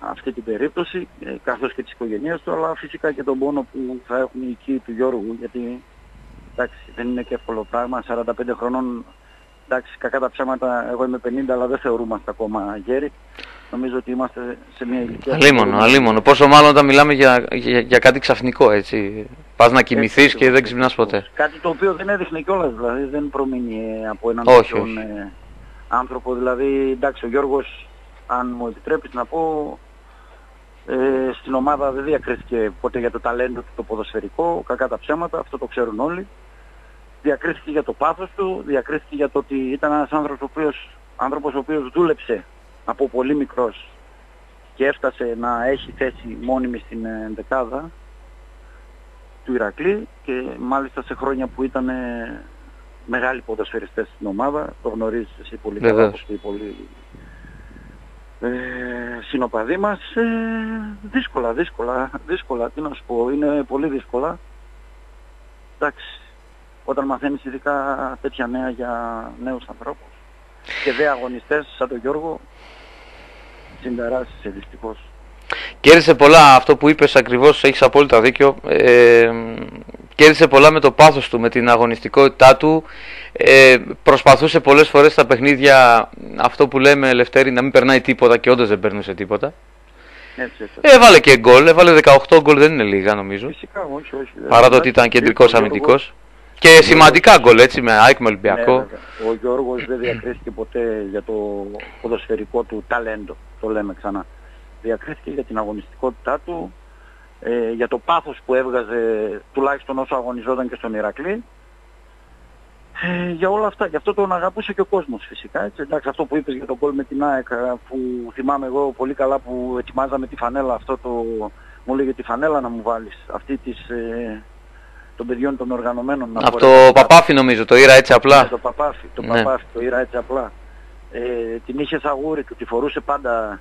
αυτή την περίπτωση, ε, καθώς και της οικογένειας του, αλλά φυσικά και τον πόνο που θα έχουν οι οικοί του Γιώργου, γιατί εντάξει, δεν είναι και εύκολο πράγμα, 45 χρονών, εντάξει, κακά τα ψέματα, εγώ είμαι 50, αλλά δεν θεωρούμαστε ακόμα γέροι. Νομίζω ότι είμαστε σε μια ηλικία... Αλίμονο, αλίμονο. Πόσο μάλλον όταν μιλάμε για, για, για κάτι ξαφνικό, έτσι. Πας να κοιμηθείς και δεν ξυπνάς ποτέ. Κάτι το οποίο δεν έδειχνε κιόλας, δηλαδή δεν προμείνει από έναν όχι, ε, άνθρωπο. Δηλαδή, εντάξει, ο Γιώργος αν μου επιτρέπεις να πω, ε, στην ομάδα δεν διακρίθηκε ποτέ για το ταλέντο του το ποδοσφαιρικό, κακά τα ψέματα, αυτό το ξέρουν όλοι. Διακρίθηκε για το πάθος του, διακρίθηκε για το ότι ήταν ένας άνθρωπος ο οποίος, άνθρωπος ο οποίος δούλεψε από πολύ μικρός και έφτασε να έχει θέση μόνιμη στην ε, δεκάδα του Ηρακλή και μάλιστα σε χρόνια που ήταν ε, μεγάλοι ποδοσφαιριστές στην ομάδα, το γνωρίζεις εσύ πολύ καλά, πολύ ε, συνοπαδοί μας ε, δύσκολα, δύσκολα, δύσκολα, τι να σου πω, είναι πολύ δύσκολα. Εντάξει, όταν μαθαίνεις ειδικά τέτοια νέα για νέους ανθρώπους και δε αγωνιστές σαν τον Γιώργο, συνταράσσεσαι δυστυχώς. Κέρδισε πολλά αυτό που είπες ακριβώς, έχεις απόλυτα δίκιο. Ε, κέρδισε πολλά με το πάθος του, με την αγωνιστικότητά του. Ε, προσπαθούσε πολλές φορές στα παιχνίδια αυτό που λέμε Ελευθέρη να μην περνάει τίποτα και όντως δεν περνούσε τίποτα. Έτσι, έτσι. Έβαλε και γκολ, έβαλε 18 γκολ, δεν είναι λίγα νομίζω. Φυσικά, όχι, όχι. Παρά το ότι ήταν κεντρικός αμυντικός. Και σημαντικά γκολ έτσι με ΑΕΚ με Ολυμπιακό. Ναι, βέβαια. ο Γιώργος δεν διακρίθηκε ποτέ για το ποδοσφαιρικό του ταλέντο, το λέμε ξανά. Διακρίθηκε για την αγωνιστικότητά του, ε, για το πάθος που έβγαζε τουλάχιστον όσο αγωνιζόταν και στον Ηρακλή. Ε, για όλα αυτά, γι' αυτό τον αγαπούσε και ο κόσμος φυσικά. Έτσι. Εντάξει, αυτό που είπες για τον κόλ με την ΑΕΚ, που θυμάμαι εγώ πολύ καλά που ετοιμάζαμε τη φανέλα, αυτό το, μου έλεγε τη φανέλα να μου βάλεις, αυτή της, ε, των παιδιών των οργανωμένων. Να Από το Παπάφι νομίζω, το ήρα έτσι απλά. Ναι, το Παπάφι, το Ναι. Παπάφι, το ήρα έτσι απλά. Ε, την είχε σαγούρι του, τη φορούσε πάντα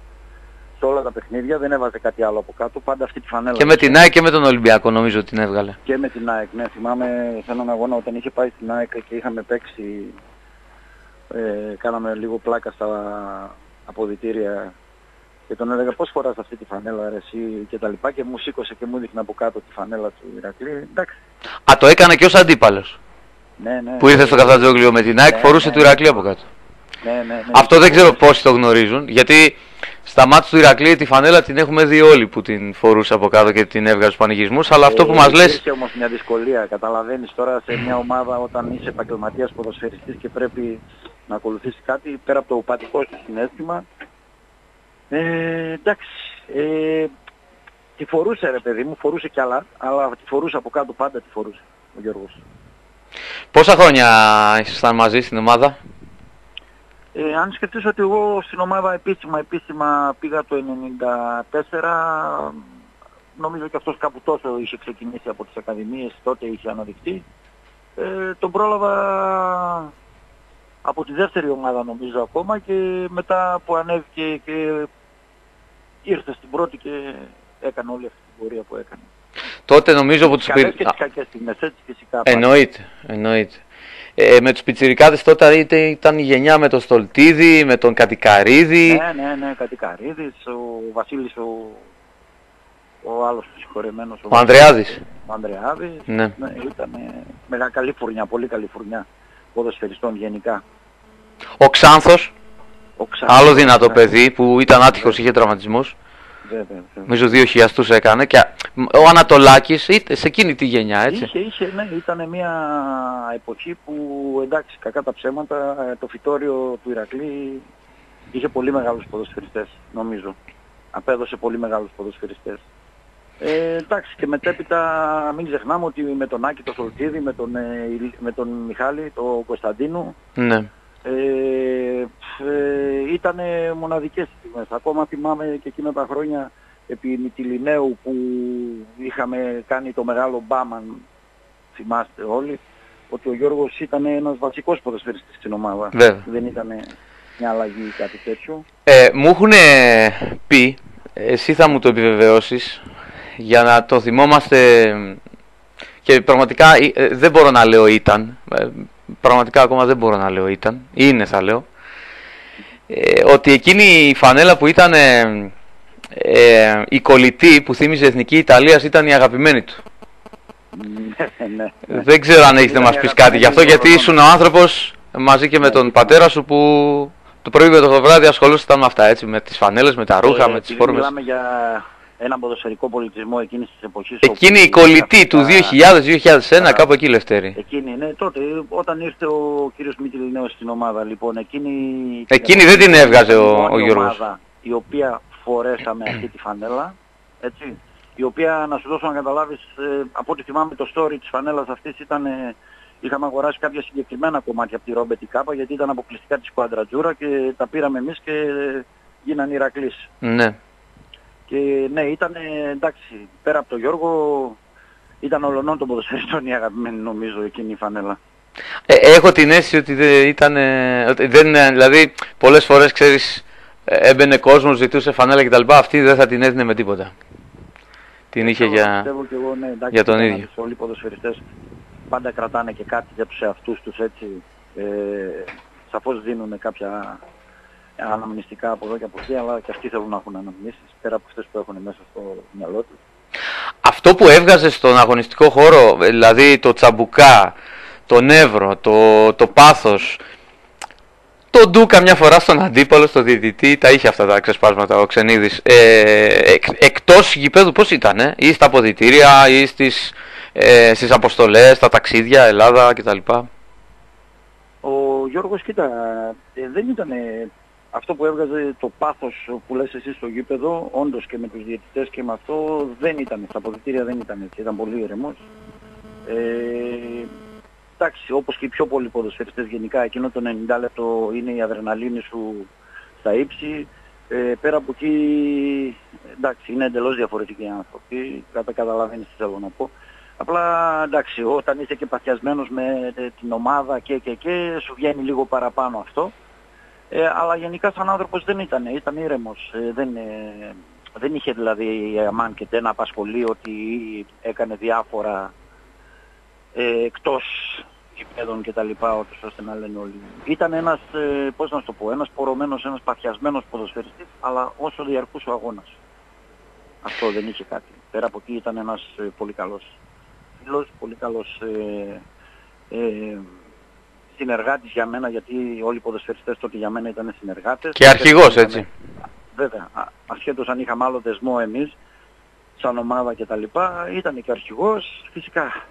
σε όλα τα παιχνίδια, δεν έβαζε κάτι άλλο από κάτω, πάντα αυτή τη φανέλα. Και με την ΑΕΚ και με τον Ολυμπιακό νομίζω την έβγαλε. Και με την ΑΕΚ, ναι. Θυμάμαι σε έναν αγώνα όταν είχε πάει στην ΑΕΚ και είχαμε παίξει, ε, κάναμε λίγο πλάκα στα αποδητήρια και τον έλεγα πώς φοράς αυτή τη φανέλα ρε εσύ και τα λοιπά και μου σήκωσε και μου δείχνε από κάτω τη φανέλα του Ηρακλή. Εντάξει, Α, το έκανε και ως αντίπαλος. ναι, ναι. Που ήρθε στο Καφτατζόγλιο με την ΑΕΚ, Ναι, φορούσε ναι, του Ηρακλή από κάτω. Ναι, ναι, ναι. Αυτό δεν ξέρω πόσοι το γνωρίζουν, γιατί στα μάτια του Ηρακλή τη φανέλα την έχουμε δει όλοι που την φορούσε από κάτω και την έβγαζε στους πανηγισμούς, αλλά αυτό που Ε, μας λες... Υπήρχε όμως μια δυσκολία. Καταλαβαίνεις τώρα σε μια ομάδα όταν είσαι επαγγελματίας ποδοσφαιριστής και πρέπει να ακολουθήσεις κάτι πέρα από το πατικό σου συνέστημα. Ε, εντάξει. Ε, τη φορούσε ρε παιδί μου, φορούσε κι άλλα, αλλά τη φορούσε από κάτω πάντα τη φορούσε ο Γιώργος. Πόσα χρόνια ήσασταν μαζί στην ομάδα; Ε, αν σκεφτείς ότι εγώ στην ομάδα επίσημα, επίσημα πήγα το 94, νομίζω και αυτός κάπου τόσο είχε ξεκινήσει από τις ακαδημίες, τότε είχε αναδειχθεί. Ε, τον πρόλαβα από τη δεύτερη ομάδα νομίζω ακόμα και μετά που ανέβηκε και ήρθε στην πρώτη και έκανε όλη αυτή την πορεία που έκανε. Τότε νομίζω που τους Καλές πήρε... και τις κακές στιγμές, έτσι φυσικά. πάντα. Εννοείται, εννοείται. Ε, με τους πιτσιρικάδες τότε είτε ήταν η γενιά με τον Στολτίδη, με τον Κατικαρίδη. Ναι, ναι, ναι, Κατικαρίδης, ο Βασίλης ο, ο άλλος ο συγχωρεμένος. Ο Ανδρεάδης. Ο Ανδρεάδης. Ναι. Ναι, ήταν μεγάλη καλή φουρνιά, πολύ καλή φουρνιά ποδοσφαιριστών γενικά. Ο Ξάνθος, Ο Ξα- άλλο δυνατό ναι, παιδί που ήταν άτυχος, είχε τραυματισμούς. Βέβαια, βέβαια. Νομίζω δύο χιλιαστούς έκανε. Και ο Ανατολάκης, είτε σε εκείνη τη γενιά, έτσι. Είχε, είχε, ναι, ήταν μια εποχή που εντάξει, κακά τα ψέματα, ε, το φυτόριο του Ηρακλή είχε πολύ μεγάλους ποδοσφαιριστές, νομίζω. Απέδωσε πολύ μεγάλους ποδοσφαιριστές. Ε, εντάξει και μετέπειτα μην ξεχνάμε ότι με τον Άκη το Σολτίδη, με τον, ε, Ηλ- με τον Μιχάλη, τον Κωνσταντίνου, Ναι. Ε, ε, ήταν μοναδικές στιγμές. Ακόμα θυμάμαι και εκείνα τα χρόνια επί Μητυλινέου που είχαμε κάνει το μεγάλο μπάμαν, θυμάστε όλοι, ότι ο Γιώργος ήταν ένας βασικός ποδοσφαιριστής στην ομάδα. Βέβαια. Δεν ήταν μια αλλαγή ή κάτι τέτοιο. Ε, μου έχουν πει, εσύ θα μου το επιβεβαιώσεις, για να το θυμόμαστε και πραγματικά ε, δεν μπορώ να λέω ήταν, ε, πραγματικά ακόμα δεν μπορώ να λέω ήταν, είναι θα λέω, ε, ότι εκείνη η φανέλα που ήταν ε, ε, η κολλητή που θύμιζε Εθνική Ιταλίας ήταν η αγαπημένη του. ναι, ναι. Δεν ξέρω αν έχεις να Ήταν μας η πεις κάτι αγαπημένη γι' αυτό του γιατί Ρονάλντο. ήσουν ο άνθρωπος μαζί και με τον πατέρα σου που το πρωί με το βράδυ ασχολούσαν με αυτά έτσι, με τις φανέλες, με τα ρούχα, Ε, με τις επειδή φόρμες. Μιλάμε για έναν ποδοσφαιρικό πολιτισμό εκείνης της εποχής. Εκείνη η όπου κολλητή του τα- 2000-2001 κάπου εκεί Λευτέρη. Εκείνη, ναι, τότε, όταν ήρθε ο κύριος Μητυλινέος στην ομάδα, λοιπόν, εκείνη... Εκείνη δεν την έβγαζε ο- η μόνη ο Γιώργος. ομάδα η οποία φορέσαμε αυτή τη φανέλα, έτσι, η οποία, να σου δώσω να καταλάβεις, ε, από ό,τι θυμάμαι το story της φανέλας αυτής ήταν, ε, είχαμε αγοράσει κάποια συγκεκριμένα κομμάτια από τη Ρόμπετη Κάπα, γιατί ήταν αποκλειστικά της Κουαντρατζούρα και τα πήραμε εμείς και γίνανε Ηρακλής. Ναι. Και ναι, ήταν εντάξει, πέρα από τον Γιώργο, ήταν ολονών των ποδοσφαιριστών η αγαπημένη νομίζω εκείνη η φανέλα. Ε, έχω την αίσθηση ότι δεν ήταν. ε, ότι δεν, ε, δηλαδή, πολλές φορές ξέρεις, έμπαινε κόσμος, ζητούσε φανέλα κτλ. Αυτή δεν θα την έδινε με τίποτα. Την είχε Πιστεύω- για. Πιστεύω και εγώ, ναι, εντάξει, για τον ήταν ίδιο. Όλοι οι ποδοσφαιριστές πάντα κρατάνε και κάτι για τους εαυτούς τους έτσι. Ε, σαφώς δίνουν κάποια αναμνηστικά από εδώ και από εκεί, αλλά και αυτοί θέλουν να έχουν αναμνήσεις, πέρα από αυτές που έχουν μέσα στο μυαλό τους. αυτό που έβγαζε στον αγωνιστικό χώρο, δηλαδή το τσαμπουκά, το νεύρο, το, το πάθος, το ντου καμιά φορά στον αντίπαλο, στο διαιτητή, τα είχε αυτά τα ξεσπάσματα ο Ξενίδης. Ε, εκ, εκτός γηπέδου πώς ήταν, ε; ή στα αποδητήρια, ή στις, ε, στις αποστολές, στα ταξίδια, Ελλάδα κτλ. Ο Γιώργος, κοίτα, ε, δεν ήταν αυτό που έβγαζε το πάθος που λες εσύ στο γήπεδο, όντως και με τους διαιτητές και με αυτό, δεν ήταν, στα αποδητήρια δεν ήταν έτσι, ήταν πολύ ήρεμος. Ε, εντάξει, όπως και οι πιο πολλοί ποδοσφαιριστές γενικά, εκείνο το 90 λεπτό είναι η αδρεναλίνη σου στα ύψη. Ε, πέρα από εκεί, εντάξει, είναι εντελώς διαφορετικοί άνθρωποι, κατά καταλαβαίνεις τι θέλω να πω. Απλά εντάξει, όταν είσαι και παθιασμένος με την ομάδα και και και, σου βγαίνει λίγο παραπάνω αυτό. Ε, αλλά γενικά σαν άνθρωπος δεν ήταν, ήταν ήρεμος. Ε, δεν, ε, δεν είχε δηλαδή αμάν και να απασχολεί ότι έκανε διάφορα ε, εκτός γηπέδων και τα λοιπά, ώστε να λένε όλοι. Ήταν ένας, ε, πώς να το πω, ένας πορωμένος, ένας παθιασμένος ποδοσφαιριστής, αλλά όσο διαρκούσε ο αγώνας. Αυτό δεν είχε κάτι. Πέρα από εκεί ήταν ένας ε, πολύ καλός φίλος, πολύ καλός ε, ε, συνεργάτης για μένα, γιατί όλοι οι ποδοσφαιριστές τότε για μένα ήταν συνεργάτες. Και αρχηγός, έτσι. Βέβαια, ασχέτως αν είχαμε άλλο δεσμό εμείς, σαν ομάδα και τα λοιπά, ήταν και αρχηγός, φυσικά.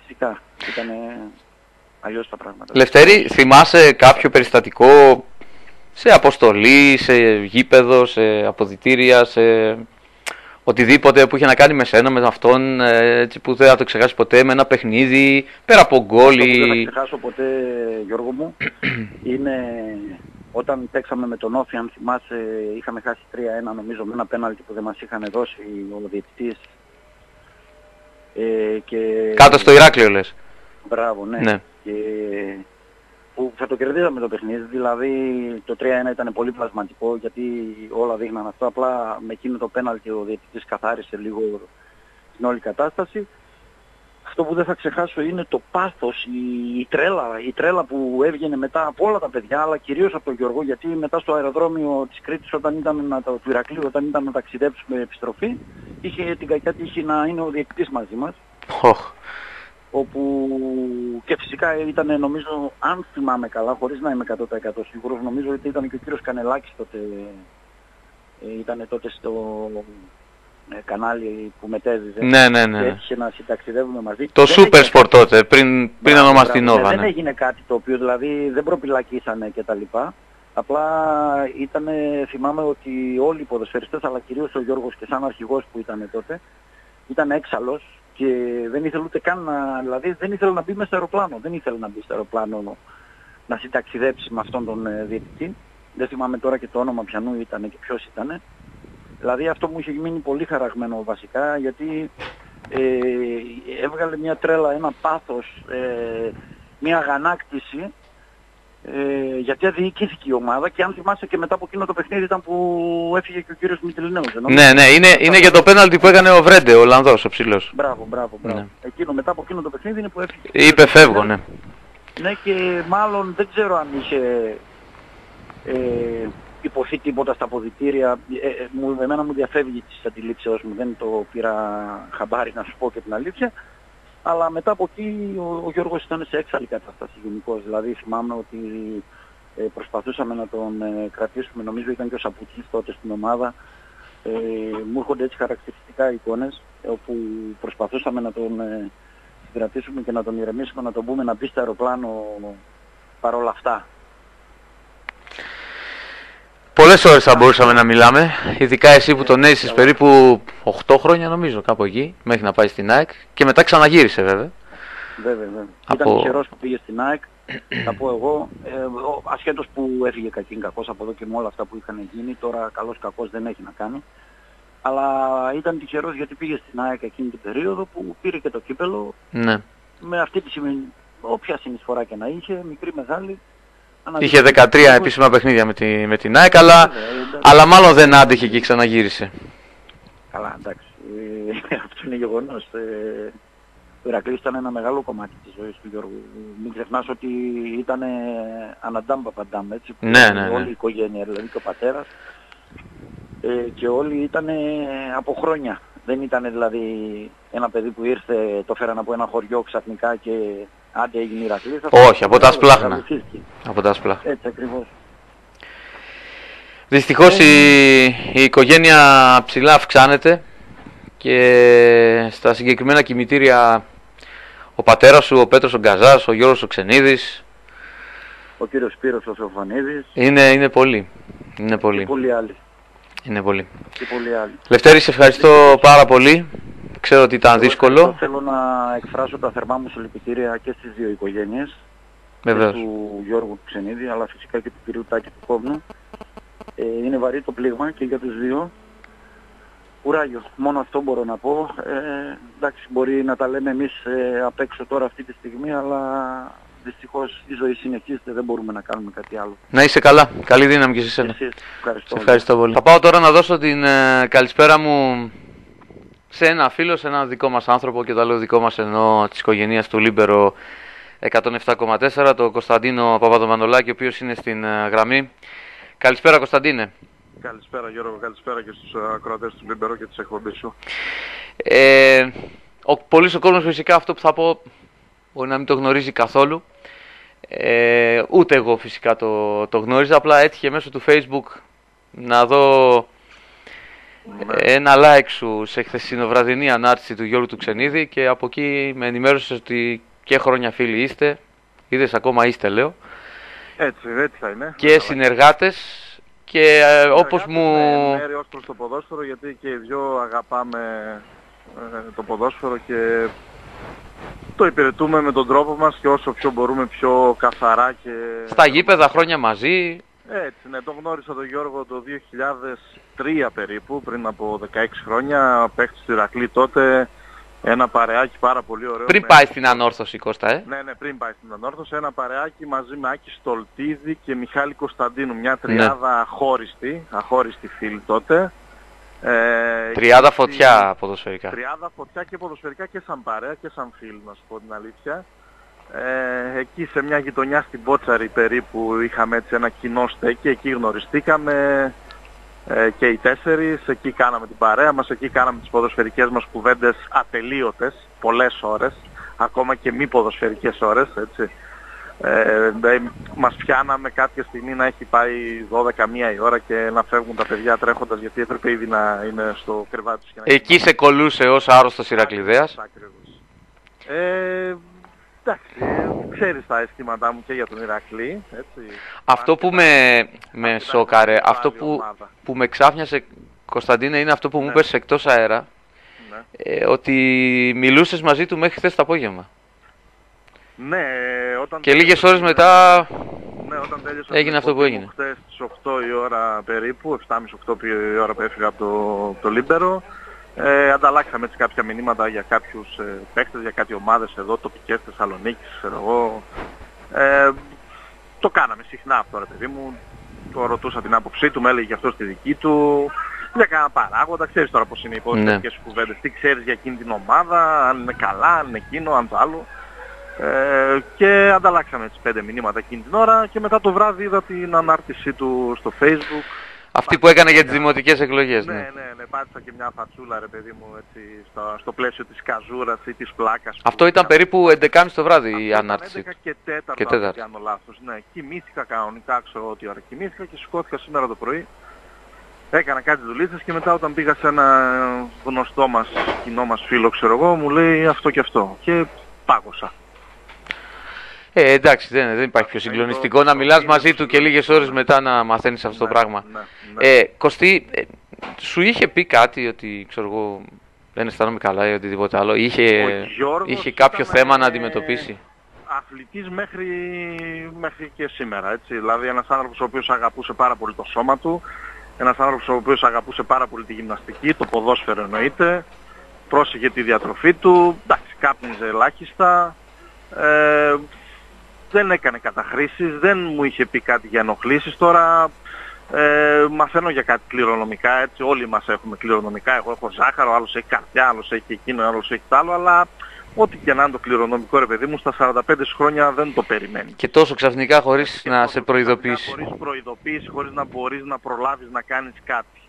Φυσικά, ήταν αλλιώς τα πράγματα. Λευτέρη, θυμάσαι κάποιο περιστατικό σε αποστολή, σε γήπεδο, σε αποδητήρια, σε οτιδήποτε που είχε να κάνει με σένα, με αυτόν, ε, έτσι, που δεν θα το ξεχάσει ποτέ, με ένα παιχνίδι, πέρα από γκολ ή... Δεν θα ξεχάσω ποτέ, Γιώργο μου, είναι όταν παίξαμε με τον Όφη, αν θυμάσαι, είχαμε χάσει 3-1 νομίζω με ένα πέναλτι που δεν μας είχαν δώσει ο διαιτητής. Ε, και... Κάτω στο Ηράκλειο λες. Μπράβο, ναι. ναι. Και που θα το κερδίζαμε το παιχνίδι. Δηλαδή το 3-1 ήταν πολύ πλασματικό γιατί όλα δείχναν αυτό. Απλά με εκείνο το πέναλτι ο διαιτητής καθάρισε λίγο την όλη κατάσταση. Αυτό που δεν θα ξεχάσω είναι το πάθος, η, η, τρέλα, η τρέλα που έβγαινε μετά από όλα τα παιδιά, αλλά κυρίως από τον Γιώργο, γιατί μετά στο αεροδρόμιο της Κρήτης όταν ήταν να, του Ηρακλείου, όταν ήταν να ταξιδέψουμε επιστροφή, είχε την κακιά τύχη να είναι ο διεκτής μαζί μας όπου και φυσικά ήταν νομίζω, αν θυμάμαι καλά, χωρίς να είμαι 100% σίγουρος, νομίζω ότι ήταν και ο κύριος Κανελάκης τότε, ε, ήταν τότε στο ε, κανάλι που μετέδιδε ναι, ναι, ναι. και έτυχε να συνταξιδεύουμε μαζί. Το Super Sport τότε, πριν, πριν ονομαστεί Nova. Ναι, δεν έγινε κάτι το οποίο δηλαδή δεν προπυλακίσανε και τα λοιπά. Απλά ήταν, θυμάμαι ότι όλοι οι ποδοσφαιριστές, αλλά κυρίως ο Γιώργος και σαν αρχηγός που ήταν τότε, ήταν έξαλλος και δεν ήθελε ούτε καν να, δηλαδή δεν ήθελε να μπει μέσα στο αεροπλάνο, δεν ήθελε να μπει στο αεροπλάνο να συνταξιδέψει με αυτόν τον ε, διαιτητή. Δεν θυμάμαι τώρα και το όνομα πιανού ήταν και ποιος ήταν. Δηλαδή αυτό μου είχε μείνει πολύ χαραγμένο βασικά γιατί ε, έβγαλε μια τρέλα, ένα πάθος, ε, μια αγανάκτηση ε, γιατί αδιοικήθηκε η ομάδα και αν θυμάσαι και μετά από εκείνο το παιχνίδι ήταν που έφυγε και ο κύριος Μητρινέος. Ναι, ναι, είναι, είναι για το πέναλτι που έκανε ο Βρέντε, ο Ολλανδός, ο ψηλός. Μπράβο, μπράβο, μπράβο. Ναι. Εκείνο, μετά από εκείνο το παιχνίδι είναι που έφυγε. Είπε φεύγω, ναι. Ναι και μάλλον δεν ξέρω αν είχε ε, υποθεί τίποτα στα αποδητήρια. Ε, ε, μου, εμένα μου διαφεύγει της αντιλήψεως μου, δεν το πήρα χαμπάρι να σου πω και την αλήθεια. Αλλά μετά από εκεί ο, ο Γιώργος ήταν σε έξαλλη κατάσταση γενικώς. Δηλαδή θυμάμαι ότι ε, προσπαθούσαμε να τον ε, κρατήσουμε, νομίζω ήταν και ο Σαπουτής τότε στην ομάδα. Ε, μου έρχονται έτσι χαρακτηριστικά εικόνες όπου προσπαθούσαμε να τον ε, κρατήσουμε και να τον ηρεμήσουμε, να τον πούμε να μπει στο αεροπλάνο παρόλα αυτά. Πολλές ώρες θα μπορούσαμε να μιλάμε, ειδικά εσύ που τον έζησες περίπου 8 χρόνια νομίζω κάπου εκεί, μέχρι να πάει στην ΑΕΚ και μετά ξαναγύρισε βέβαια. Βέβαια, βέβαια. Από... Ήταν τυχερός που πήγε στην ΑΕΚ, θα πω εγώ, ε, ασχέτως που έφυγε κακήν κακός από εδώ και με όλα αυτά που είχαν γίνει, τώρα καλός κακός δεν έχει να κάνει. Αλλά ήταν τυχερός γιατί πήγε στην ΑΕΚ εκείνη την περίοδο που πήρε και το κύπελο ναι. με αυτή τη σημαίνει, όποια συνεισφορά και να είχε, μικρή μεγάλη, Είχε 13 επίσημα παιχνίδια με, τη, με την ΑΕΚ, αλλά, αλλά μάλλον δεν άντεχε και ξαναγύρισε. Καλά, εντάξει. Ε, αυτό είναι γεγονός. Ε, ο Ηρακλής ήταν ένα μεγάλο κομμάτι της ζωής του Γιώργου. Μην ξεχνάς ότι ήταν αναντάμ παπαντάμ, έτσι. Ναι, ναι, ναι. Όλη η οικογένεια, δηλαδή και ο πατέρας. Ε, και όλοι ήταν από χρόνια Δεν ήταν δηλαδή ένα παιδί που ήρθε, το φέραν από ένα χωριό ξαφνικά και άντε έγινε Ηρακλής. Όχι, από τα σπλάχνα. Από τα σπλάχνα. Έτσι ακριβώς. Δυστυχώς η, η οικογένεια ψηλά αυξάνεται και στα συγκεκριμένα κημητήρια ο πατέρας σου, ο Πέτρος ο Γκαζάς, ο Γιώργος ο Ξενίδης. Ο κύριος Σπύρος ο Σοφανίδης. Είναι, είναι πολύ. Είναι πολύ. Και πολλοί άλλοι. Είναι πολύ. Και πολλοί άλλοι. Λευτέρη, σε ευχαριστώ πάρα πολύ. Ξέρω ότι ήταν δύσκολο. Θέλω να εκφράσω τα θερμά μου συλληπιτήρια και στις δύο οικογένειες. Βεβαίως. Και του Γιώργου Ξενίδη, αλλά φυσικά και του κυρίου Τάκη του Κόβνου. Ε, είναι βαρύ το πλήγμα και για τους δύο. Κουράγιο. Μόνο αυτό μπορώ να πω. Ε, εντάξει, μπορεί να τα λέμε εμείς ε, απ' έξω τώρα αυτή τη στιγμή, αλλά δυστυχώς η ζωή συνεχίζεται, δεν μπορούμε να κάνουμε κάτι άλλο. Να είσαι καλά. Καλή δύναμη και σε εσένα. Εσείς, ευχαριστώ. Σε ευχαριστώ πολύ. Θα πάω τώρα να δώσω την ε, καλησπέρα μου σε ένα φίλο, σε ένα δικό μας άνθρωπο και το λέω δικό μας εννοώ της οικογένειας του Λίμπερο 107,4, τον Κωνσταντίνο Παπαδομανολάκη, ο οποίος είναι στην ε, γραμμή. Καλησπέρα Κωνσταντίνε. Καλησπέρα Γιώργο, καλησπέρα και στους ε, ακροατές του Λίμπερο και της εκπομπής σου. Ε, ο, πολύς ο κόσμος φυσικά αυτό που θα πω μπορεί να μην το γνωρίζει καθόλου. Ε, ούτε εγώ φυσικά το, το γνώριζα, απλά έτυχε μέσω του facebook να δω Ναι. Ένα like σου σε χθεσινοβραδινή ανάρτηση του Γιώργου του Ξενίδη και από εκεί με ενημέρωσες ότι και χρόνια φίλοι είστε, είδες ακόμα είστε λέω, Έτσι, έτσι θα είναι. και συνεργάτες και ε, όπως μου... Ναι, μέρη ως προς το ποδόσφαιρο γιατί και οι δυο αγαπάμε ε, το ποδόσφαιρο και το υπηρετούμε με τον τρόπο μας και όσο πιο μπορούμε πιο καθαρά και... Στα γήπεδα χρόνια μαζί, Έτσι, ναι, τον γνώρισα τον Γιώργο το 2003 περίπου, πριν από 16 χρόνια, παίχτης του Ηρακλή τότε, ένα παρεάκι πάρα πολύ ωραίο. πριν με- πάει στην ανόρθωση Κώστα, ε; Ναι, ναι, πριν πάει στην Ανόρθωση, ένα παρεάκι μαζί με Άκη Στολτίδη και Μιχάλη Κωνσταντίνου, Ναι. μια τριάδα αχώριστη, αχώριστη φίλη τότε. Ε, Τριάδα και φωτιά ποδοσφαιρικά. Τριάδα φωτιά και ποδοσφαιρικά και σαν παρέα και σαν φίλοι, να σου πω την αλήθεια. Ε, εκεί σε μια γειτονιά στην Πότσαρη περίπου είχαμε έτσι ένα κοινό στέκι, εκεί γνωριστήκαμε ε, και οι τέσσερις, εκεί κάναμε την παρέα μας, εκεί κάναμε τις ποδοσφαιρικές μας κουβέντες ατελείωτες, πολλές ώρες, ακόμα και μη ποδοσφαιρικές ώρες, έτσι. Ε, δε- μας πιάναμε κάποια στιγμή να έχει πάει 12 η ώρα και να φεύγουν τα παιδιά τρέχοντας γιατί έπρεπε ήδη να είναι στο κρεβάτι τους και να Εκεί σε κολούσε ως άρρωστος Ηρακλειδέας; Ακριβώς. Ε, εντάξει, ε, ξέρεις τα αισθήματά μου και για τον Ηρακλή, έτσι. Αυτό που με, με ήταν σόκαρε, μια αυτό άλλη που, ομάδα. που με ξάφνιασε Κωνσταντίνε είναι αυτό που μου Ναι. είπες εκτός αέρα Ναι. ε, ότι μιλούσες μαζί του μέχρι χθες το απόγευμα. Ναι, όταν Και λίγες τέλειωσε- ώρες μετά ναι, όταν τέλειωσε έγινε την αυτό που εκπομπή έγινε. μου Χθες στις 8 η ώρα περίπου, 7.30-8 η ώρα που έφυγα από το, το Λίμπερο, ε, ανταλλάξαμε έτσι κάποια μηνύματα για κάποιους ε, παίκτες, για κάτι ομάδες εδώ, τοπικές Θεσσαλονίκης, ξέρω εγώ. Ε, το κάναμε συχνά αυτό ρε παιδί μου. Το ρωτούσα την άποψή του, με έλεγε και αυτό τη δική του. Για κανένα παράγοντα, ξέρεις τώρα πώς είναι οι υπόλοιπες Ναι. κουβέντες. Τι ξέρεις για εκείνη την ομάδα, αν είναι καλά, αν είναι εκείνο, αν το άλλο. Ε, και ανταλλάξαμε έτσι πέντε μηνύματα εκείνη την ώρα και μετά το βράδυ είδα την ανάρτησή του στο facebook. Αυτή που έκανε για τις δημοτικές εκλογές. Ναι, Ναι. ναι, ναι, πάτησα και μια φατσούλα ρε παιδί μου έτσι στο, στο πλαίσιο της καζούρας ή της πλάκας. που Αυτό ήταν είχαμε. περίπου 11.30 το βράδυ Αυτό η ήταν ανάρτησή 11 του. και 4 Και αν δεν τέταρτο. κάνω λάθος. Ναι, κοιμήθηκα κανονικά, ξέρω ό,τι ώρα κοιμήθηκα και σηκώθηκα σήμερα το πρωί. Έκανα κάτι δουλίτσες και μετά όταν πήγα σε ένα γνωστό μας, κοινό μας φίλο, ξέρω εγώ, μου λέει αυτό και αυτό. Και πάγωσα. Ε, εντάξει, δεν, δεν υπάρχει πιο συγκλονιστικό να μιλάς μαζί του και λίγες ώρες μετά να μαθαίνεις αυτό το Ναι, πράγμα. ναι, ναι. Ε, Κωστή, ε, σου είχε πει κάτι ότι, ξέρω εγώ, δεν αισθάνομαι καλά ή οτιδήποτε άλλο. Είχε, Ο Γιώργος είχε κάποιο ήταν, θέμα να ε, αντιμετωπίσει; αθλητής μέχρι, μέχρι και σήμερα, έτσι. Δηλαδή ένας άνθρωπος ο οποίος αγαπούσε πάρα πολύ το σώμα του, ένας άνθρωπος ο οποίος αγαπούσε πάρα πολύ τη γυμναστική, το ποδόσφαιρο εννοείται, πρόσεχε τη διατροφή του, εντάξει, κάπνιζε ελάχιστα, ε, δεν έκανε καταχρήσεις, δεν μου είχε πει κάτι για ενοχλήσεις. Τώρα ε, μαθαίνω για κάτι κληρονομικά, έτσι, όλοι μας έχουμε κληρονομικά, εγώ έχω ζάχαρο, άλλος έχει καρδιά, άλλος έχει εκείνο, άλλος έχει τ' άλλο, αλλά ό,τι και να είναι το κληρονομικό ρε παιδί μου, στα 45 χρόνια δεν το περιμένει. Και τόσο ξαφνικά χωρίς Και να τόσο σε ξαφνικά, προειδοποιήσει. Χωρίς προειδοποίηση, χωρίς να μπορείς να προλάβεις να κάνεις κάτι.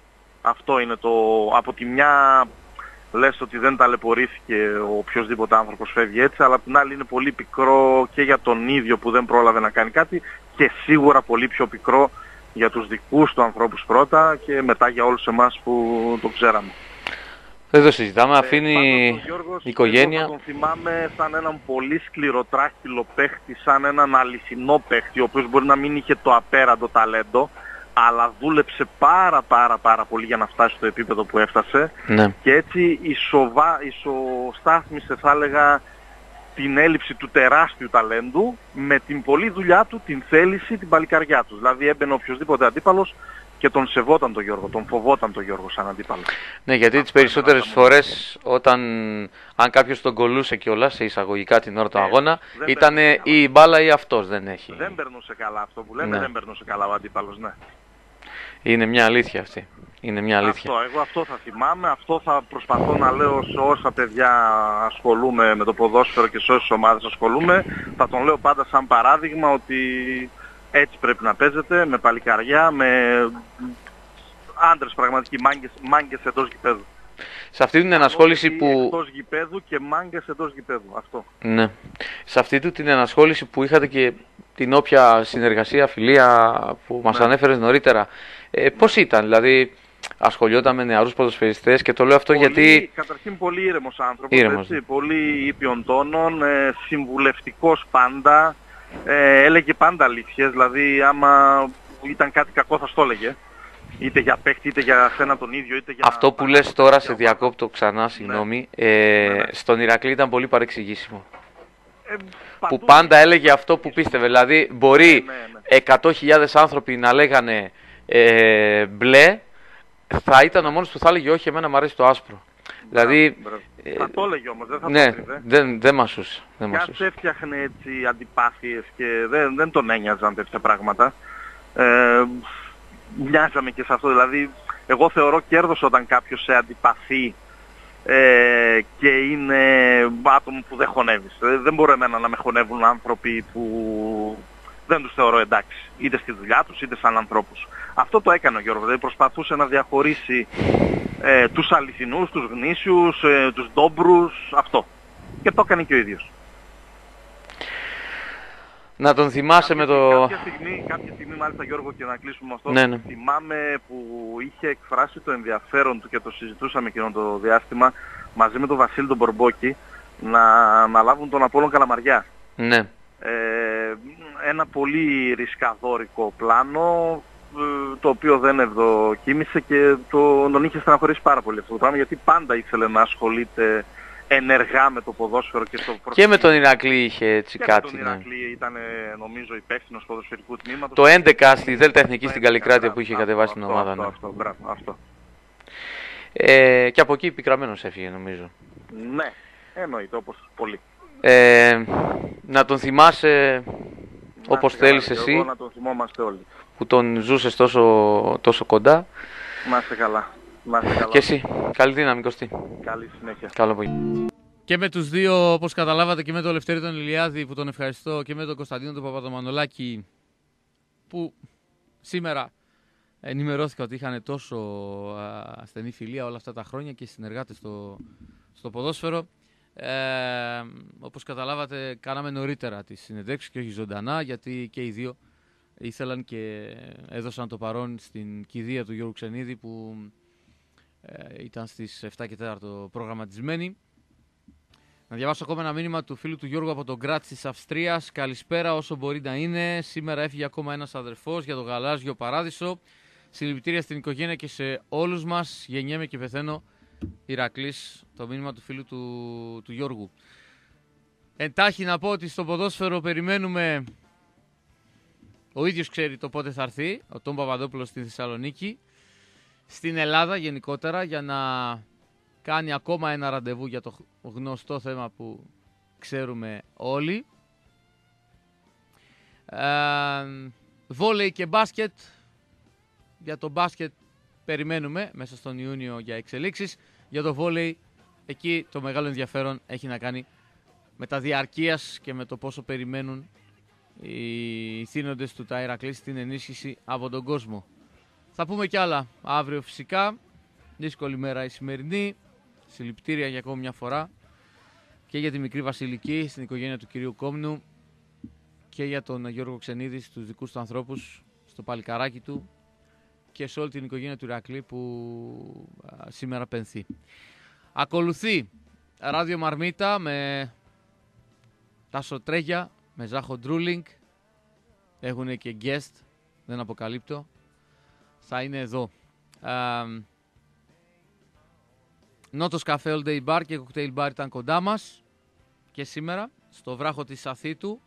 Αυτό είναι το, από τη μια λες ότι δεν ταλαιπωρήθηκε ο οποιοδήποτε άνθρωπος φεύγει έτσι, αλλά απ' την άλλη είναι πολύ πικρό και για τον ίδιο που δεν πρόλαβε να κάνει κάτι και σίγουρα πολύ πιο πικρό για τους δικούς του ανθρώπους πρώτα και μετά για όλους εμάς που το ξέραμε. Δεν το συζητάμε, Ε, αφήνει πάντως ο Γιώργος, η οικογένεια. εγώ θα τον θυμάμαι σαν έναν πολύ σκληροτράχυλο παίχτη, σαν έναν αληθινό παίχτη, ο οποίος μπορεί να μην είχε το απέραντο ταλέντο, αλλά δούλεψε πάρα πάρα πάρα πολύ για να φτάσει στο επίπεδο που έφτασε Ναι. και έτσι ισοβα... ισοστάθμισε θα έλεγα την έλλειψη του τεράστιου ταλέντου με την πολλή δουλειά του, την θέληση, την παλικαριά τους. Δηλαδή έμπαινε οποιοδήποτε αντίπαλος και τον σεβόταν τον Γιώργο, τον φοβόταν τον Γιώργο σαν αντίπαλο. Ναι, γιατί τις Αυτό είναι περισσότερες ένα από τα φορές όταν αν κάποιος τον κολούσε κιόλας σε εισαγωγικά την ώρα του Ε, αγώνα δεν ήταν περνούσε ή η μπάλα ή αυτός δεν έχει. Δεν περνούσε καλά αυτό που λέμε, Ναι. δεν περνούσε καλά ο αντίπαλος, ναι. Είναι μια αλήθεια αυτή. Είναι μια αλήθεια. Αυτό, εγώ αυτό θα θυμάμαι, αυτό θα προσπαθώ να λέω σε όσα παιδιά ασχολούμαι με το ποδόσφαιρο και σε όσες ομάδες ασχολούμαι. Θα τον λέω πάντα σαν παράδειγμα ότι έτσι πρέπει να παίζετε, με παλικαριά, με άντρες πραγματικοί μάγκες, μάγκες εντός γηπέδου. Σε αυτή την ενασχόληση Όχι που... Εκτός γηπέδου και μάγκες εντός γηπέδου, αυτό. Ναι. Σε αυτή του την ενασχόληση που είχατε και την όποια συνεργασία, φιλία που μας Ναι. ανέφερες νωρίτερα, ε, πώς ήταν, δηλαδή ασχολιόταν με νεαρούς ποδοσφαιριστές και το λέω αυτό Πολύ- γιατί... Καταρχήν πολύ ήρεμος άνθρωπος, Ήρεμος, έτσι, ναι. πολύ ήπιον τόνων, ε, συμβουλευτικός πάντα, ε, έλεγε πάντα αλήθειες, δηλαδή άμα ήταν κάτι κακό θα στο έλεγε. Είτε για παίχτη, είτε για σένα τον ίδιο, είτε για... Αυτό που λες τώρα σε διακόπτω ξανά, συγγνώμη, ε, Ναι, ναι. στον Ηρακλή ήταν πολύ παρεξηγήσιμο. Ε, Που παντού- πάντα έλεγε αυτό που πίστευε. Δηλαδή, μπορεί Ναι, ναι. 100.000 άνθρωποι να λέγανε ε, μπλε, θα ήταν ο μόνος που θα έλεγε όχι, εμένα μου αρέσει το άσπρο. Δηλαδή, Μπράβο. ε, Θα το έλεγε όμως, δεν θα ναι, το κρύβε. δεν, δεν μασούσε. Δεν Και ας μασούσε. έφτιαχνε έτσι αντιπάθειες και δεν, δεν τον ένοιαζαν τέτοια πράγματα. Ε, μοιάζαμε και σε αυτό, δηλαδή εγώ θεωρώ κέρδος όταν κάποιος σε αντιπαθεί ε, και είναι άτομο που δεν χωνεύεις. Ε, δεν μπορεί εμένα να με χωνεύουν άνθρωποι που δεν τους θεωρώ εντάξει, είτε στη δουλειά τους είτε σαν ανθρώπους. Αυτό το έκανε ο Γιώργος, δηλαδή προσπαθούσε να διαχωρίσει ε, τους αληθινούς, τους γνήσιους, ε, τους ντόμπρους, αυτό. Και το έκανε και ο ίδιος. Να τον θυμάσαι με το... Κάποια στιγμή, κάποια στιγμή μάλιστα Γιώργο και να κλείσουμε με αυτό, Ναι, ναι. θυμάμαι που είχε εκφράσει το ενδιαφέρον του και το συζητούσαμε εκείνο το διάστημα μαζί με τον Βασίλη τον Μπορμπόκη να αναλάβουν τον Απόλλων Καλαμαριά. Ναι. Ε, ένα πολύ ρισκαδόρικο πλάνο ε, το οποίο δεν ευδοκίμησε και το, τον είχε στεναχωρήσει πάρα πολύ αυτό το πράγμα γιατί πάντα ήθελε να ασχολείται ενεργά με το ποδόσφαιρο και στο Και με τον Ηρακλή είχε έτσι και κάτι. με τον ναι. Ηρακλή ήταν ε, νομίζω υπεύθυνος ποδοσφαιρικού τμήματος. Το 11 στη Δέλτα Εθνικής Το στην 11, Καλλικράτεια μπράβο, που είχε αυτό, κατεβάσει την αυτό, ομάδα. Αυτό, ναι. αυτό, μπράβο, αυτό. Ε, και από εκεί πικραμένος έφυγε νομίζω. Ναι, εννοείται όπως πολύ. Ε, να τον θυμάσαι Να όπως είστε καλά, θέλεις και εσύ Εγώ να τον θυμόμαστε όλοι. Που τον ζούσες τόσο, τόσο κοντά Να είστε καλά. Να είστε καλά. και εσύ. Καλή δύναμη Κωστή. Καλή συνέχεια. Καλό απόγευμα. Και με τους δύο, όπως καταλάβατε, και με τον Λευτέρη τον Ηλιάδη που τον ευχαριστώ και με τον Κωνσταντίνο τον Παπαδομανολάκη που σήμερα ενημερώθηκα ότι είχαν τόσο α, στενή φιλία όλα αυτά τα χρόνια και συνεργάτες στο, στο ποδόσφαιρο. Ε, όπως καταλάβατε κάναμε νωρίτερα τις συνεντεύξεις και όχι ζωντανά γιατί και οι δύο ήθελαν και έδωσαν το παρόν στην κηδεία του Γιώργου Ξενίδη που ε, ήταν στις 7 και 4 προγραμματισμένη. Να διαβάσω ακόμα ένα μήνυμα του φίλου του Γιώργου από τον Γκράτ της Αυστρίας. Καλησπέρα, όσο μπορεί να είναι. Σήμερα έφυγε ακόμα ένας αδερφός για το γαλάζιο παράδεισο. Συλληπιτήρια στην οικογένεια και σε όλους μας. Γεννιέμαι και πεθαίνω. Ηρακλής, το μήνυμα του φίλου του, του Γιώργου. Εντάχει να πω ότι στο ποδόσφαιρο περιμένουμε. Ο ίδιος ξέρει το πότε θα έρθει, ο Τόμ Παπαδόπουλος στη Θεσσαλονίκη. Στην Ελλάδα γενικότερα για να κάνει ακόμα ένα ραντεβού για το γνωστό θέμα που ξέρουμε όλοι. Ε, βόλεϊ και μπάσκετ. Για το μπάσκετ περιμένουμε μέσα στον Ιούνιο για εξελίξεις. Για το βόλεϊ εκεί το μεγάλο ενδιαφέρον έχει να κάνει με τα διαρκείας και με το πόσο περιμένουν οι θύνοντες του Ταϊρακλή στην ενίσχυση από τον κόσμο. Θα πούμε κι άλλα αύριο φυσικά. Δύσκολη μέρα η σημερινή. Συλληπτήρια για ακόμη μια φορά και για τη μικρή Βασιλική στην οικογένεια του κυρίου Κόμνου και για τον Γιώργο Ξενίδη, στους δικούς του ανθρώπους, στο παλικαράκι του και σε όλη την οικογένεια του Ρακλή που σήμερα πενθεί. Ακολουθεί ράδιο Μαρμίτα με Τάσο Τρέγια, με Ζάχο Ντρούλινγκ. Έχουν και guest, δεν αποκαλύπτω. Θα είναι εδώ. Νότος Καφέ All Day Bar και Cocktail Bar ήταν κοντά μας και σήμερα στο βράχο της Αθήτου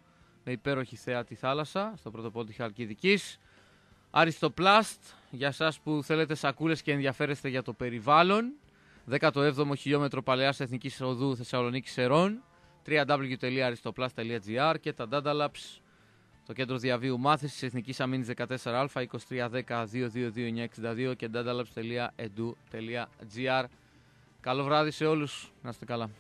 με υπέροχη θέα τη θάλασσα στο πρωτοπόλ της Χαλκιδικής. Αριστοπλάστ, για σας που θέλετε σακούλες και ενδιαφέρεστε για το περιβάλλον. 17ο χιλιόμετρο Παλαιάς Εθνικής Οδού Θεσσαλονίκης Ερών. www.aristoplast.gr και τα Data Labs, το κέντρο διαβίου μάθησης Εθνικής Αμήνης 14α 2310 222 και datalabs.edu.gr Καλό βράδυ σε όλους. Να είστε καλά.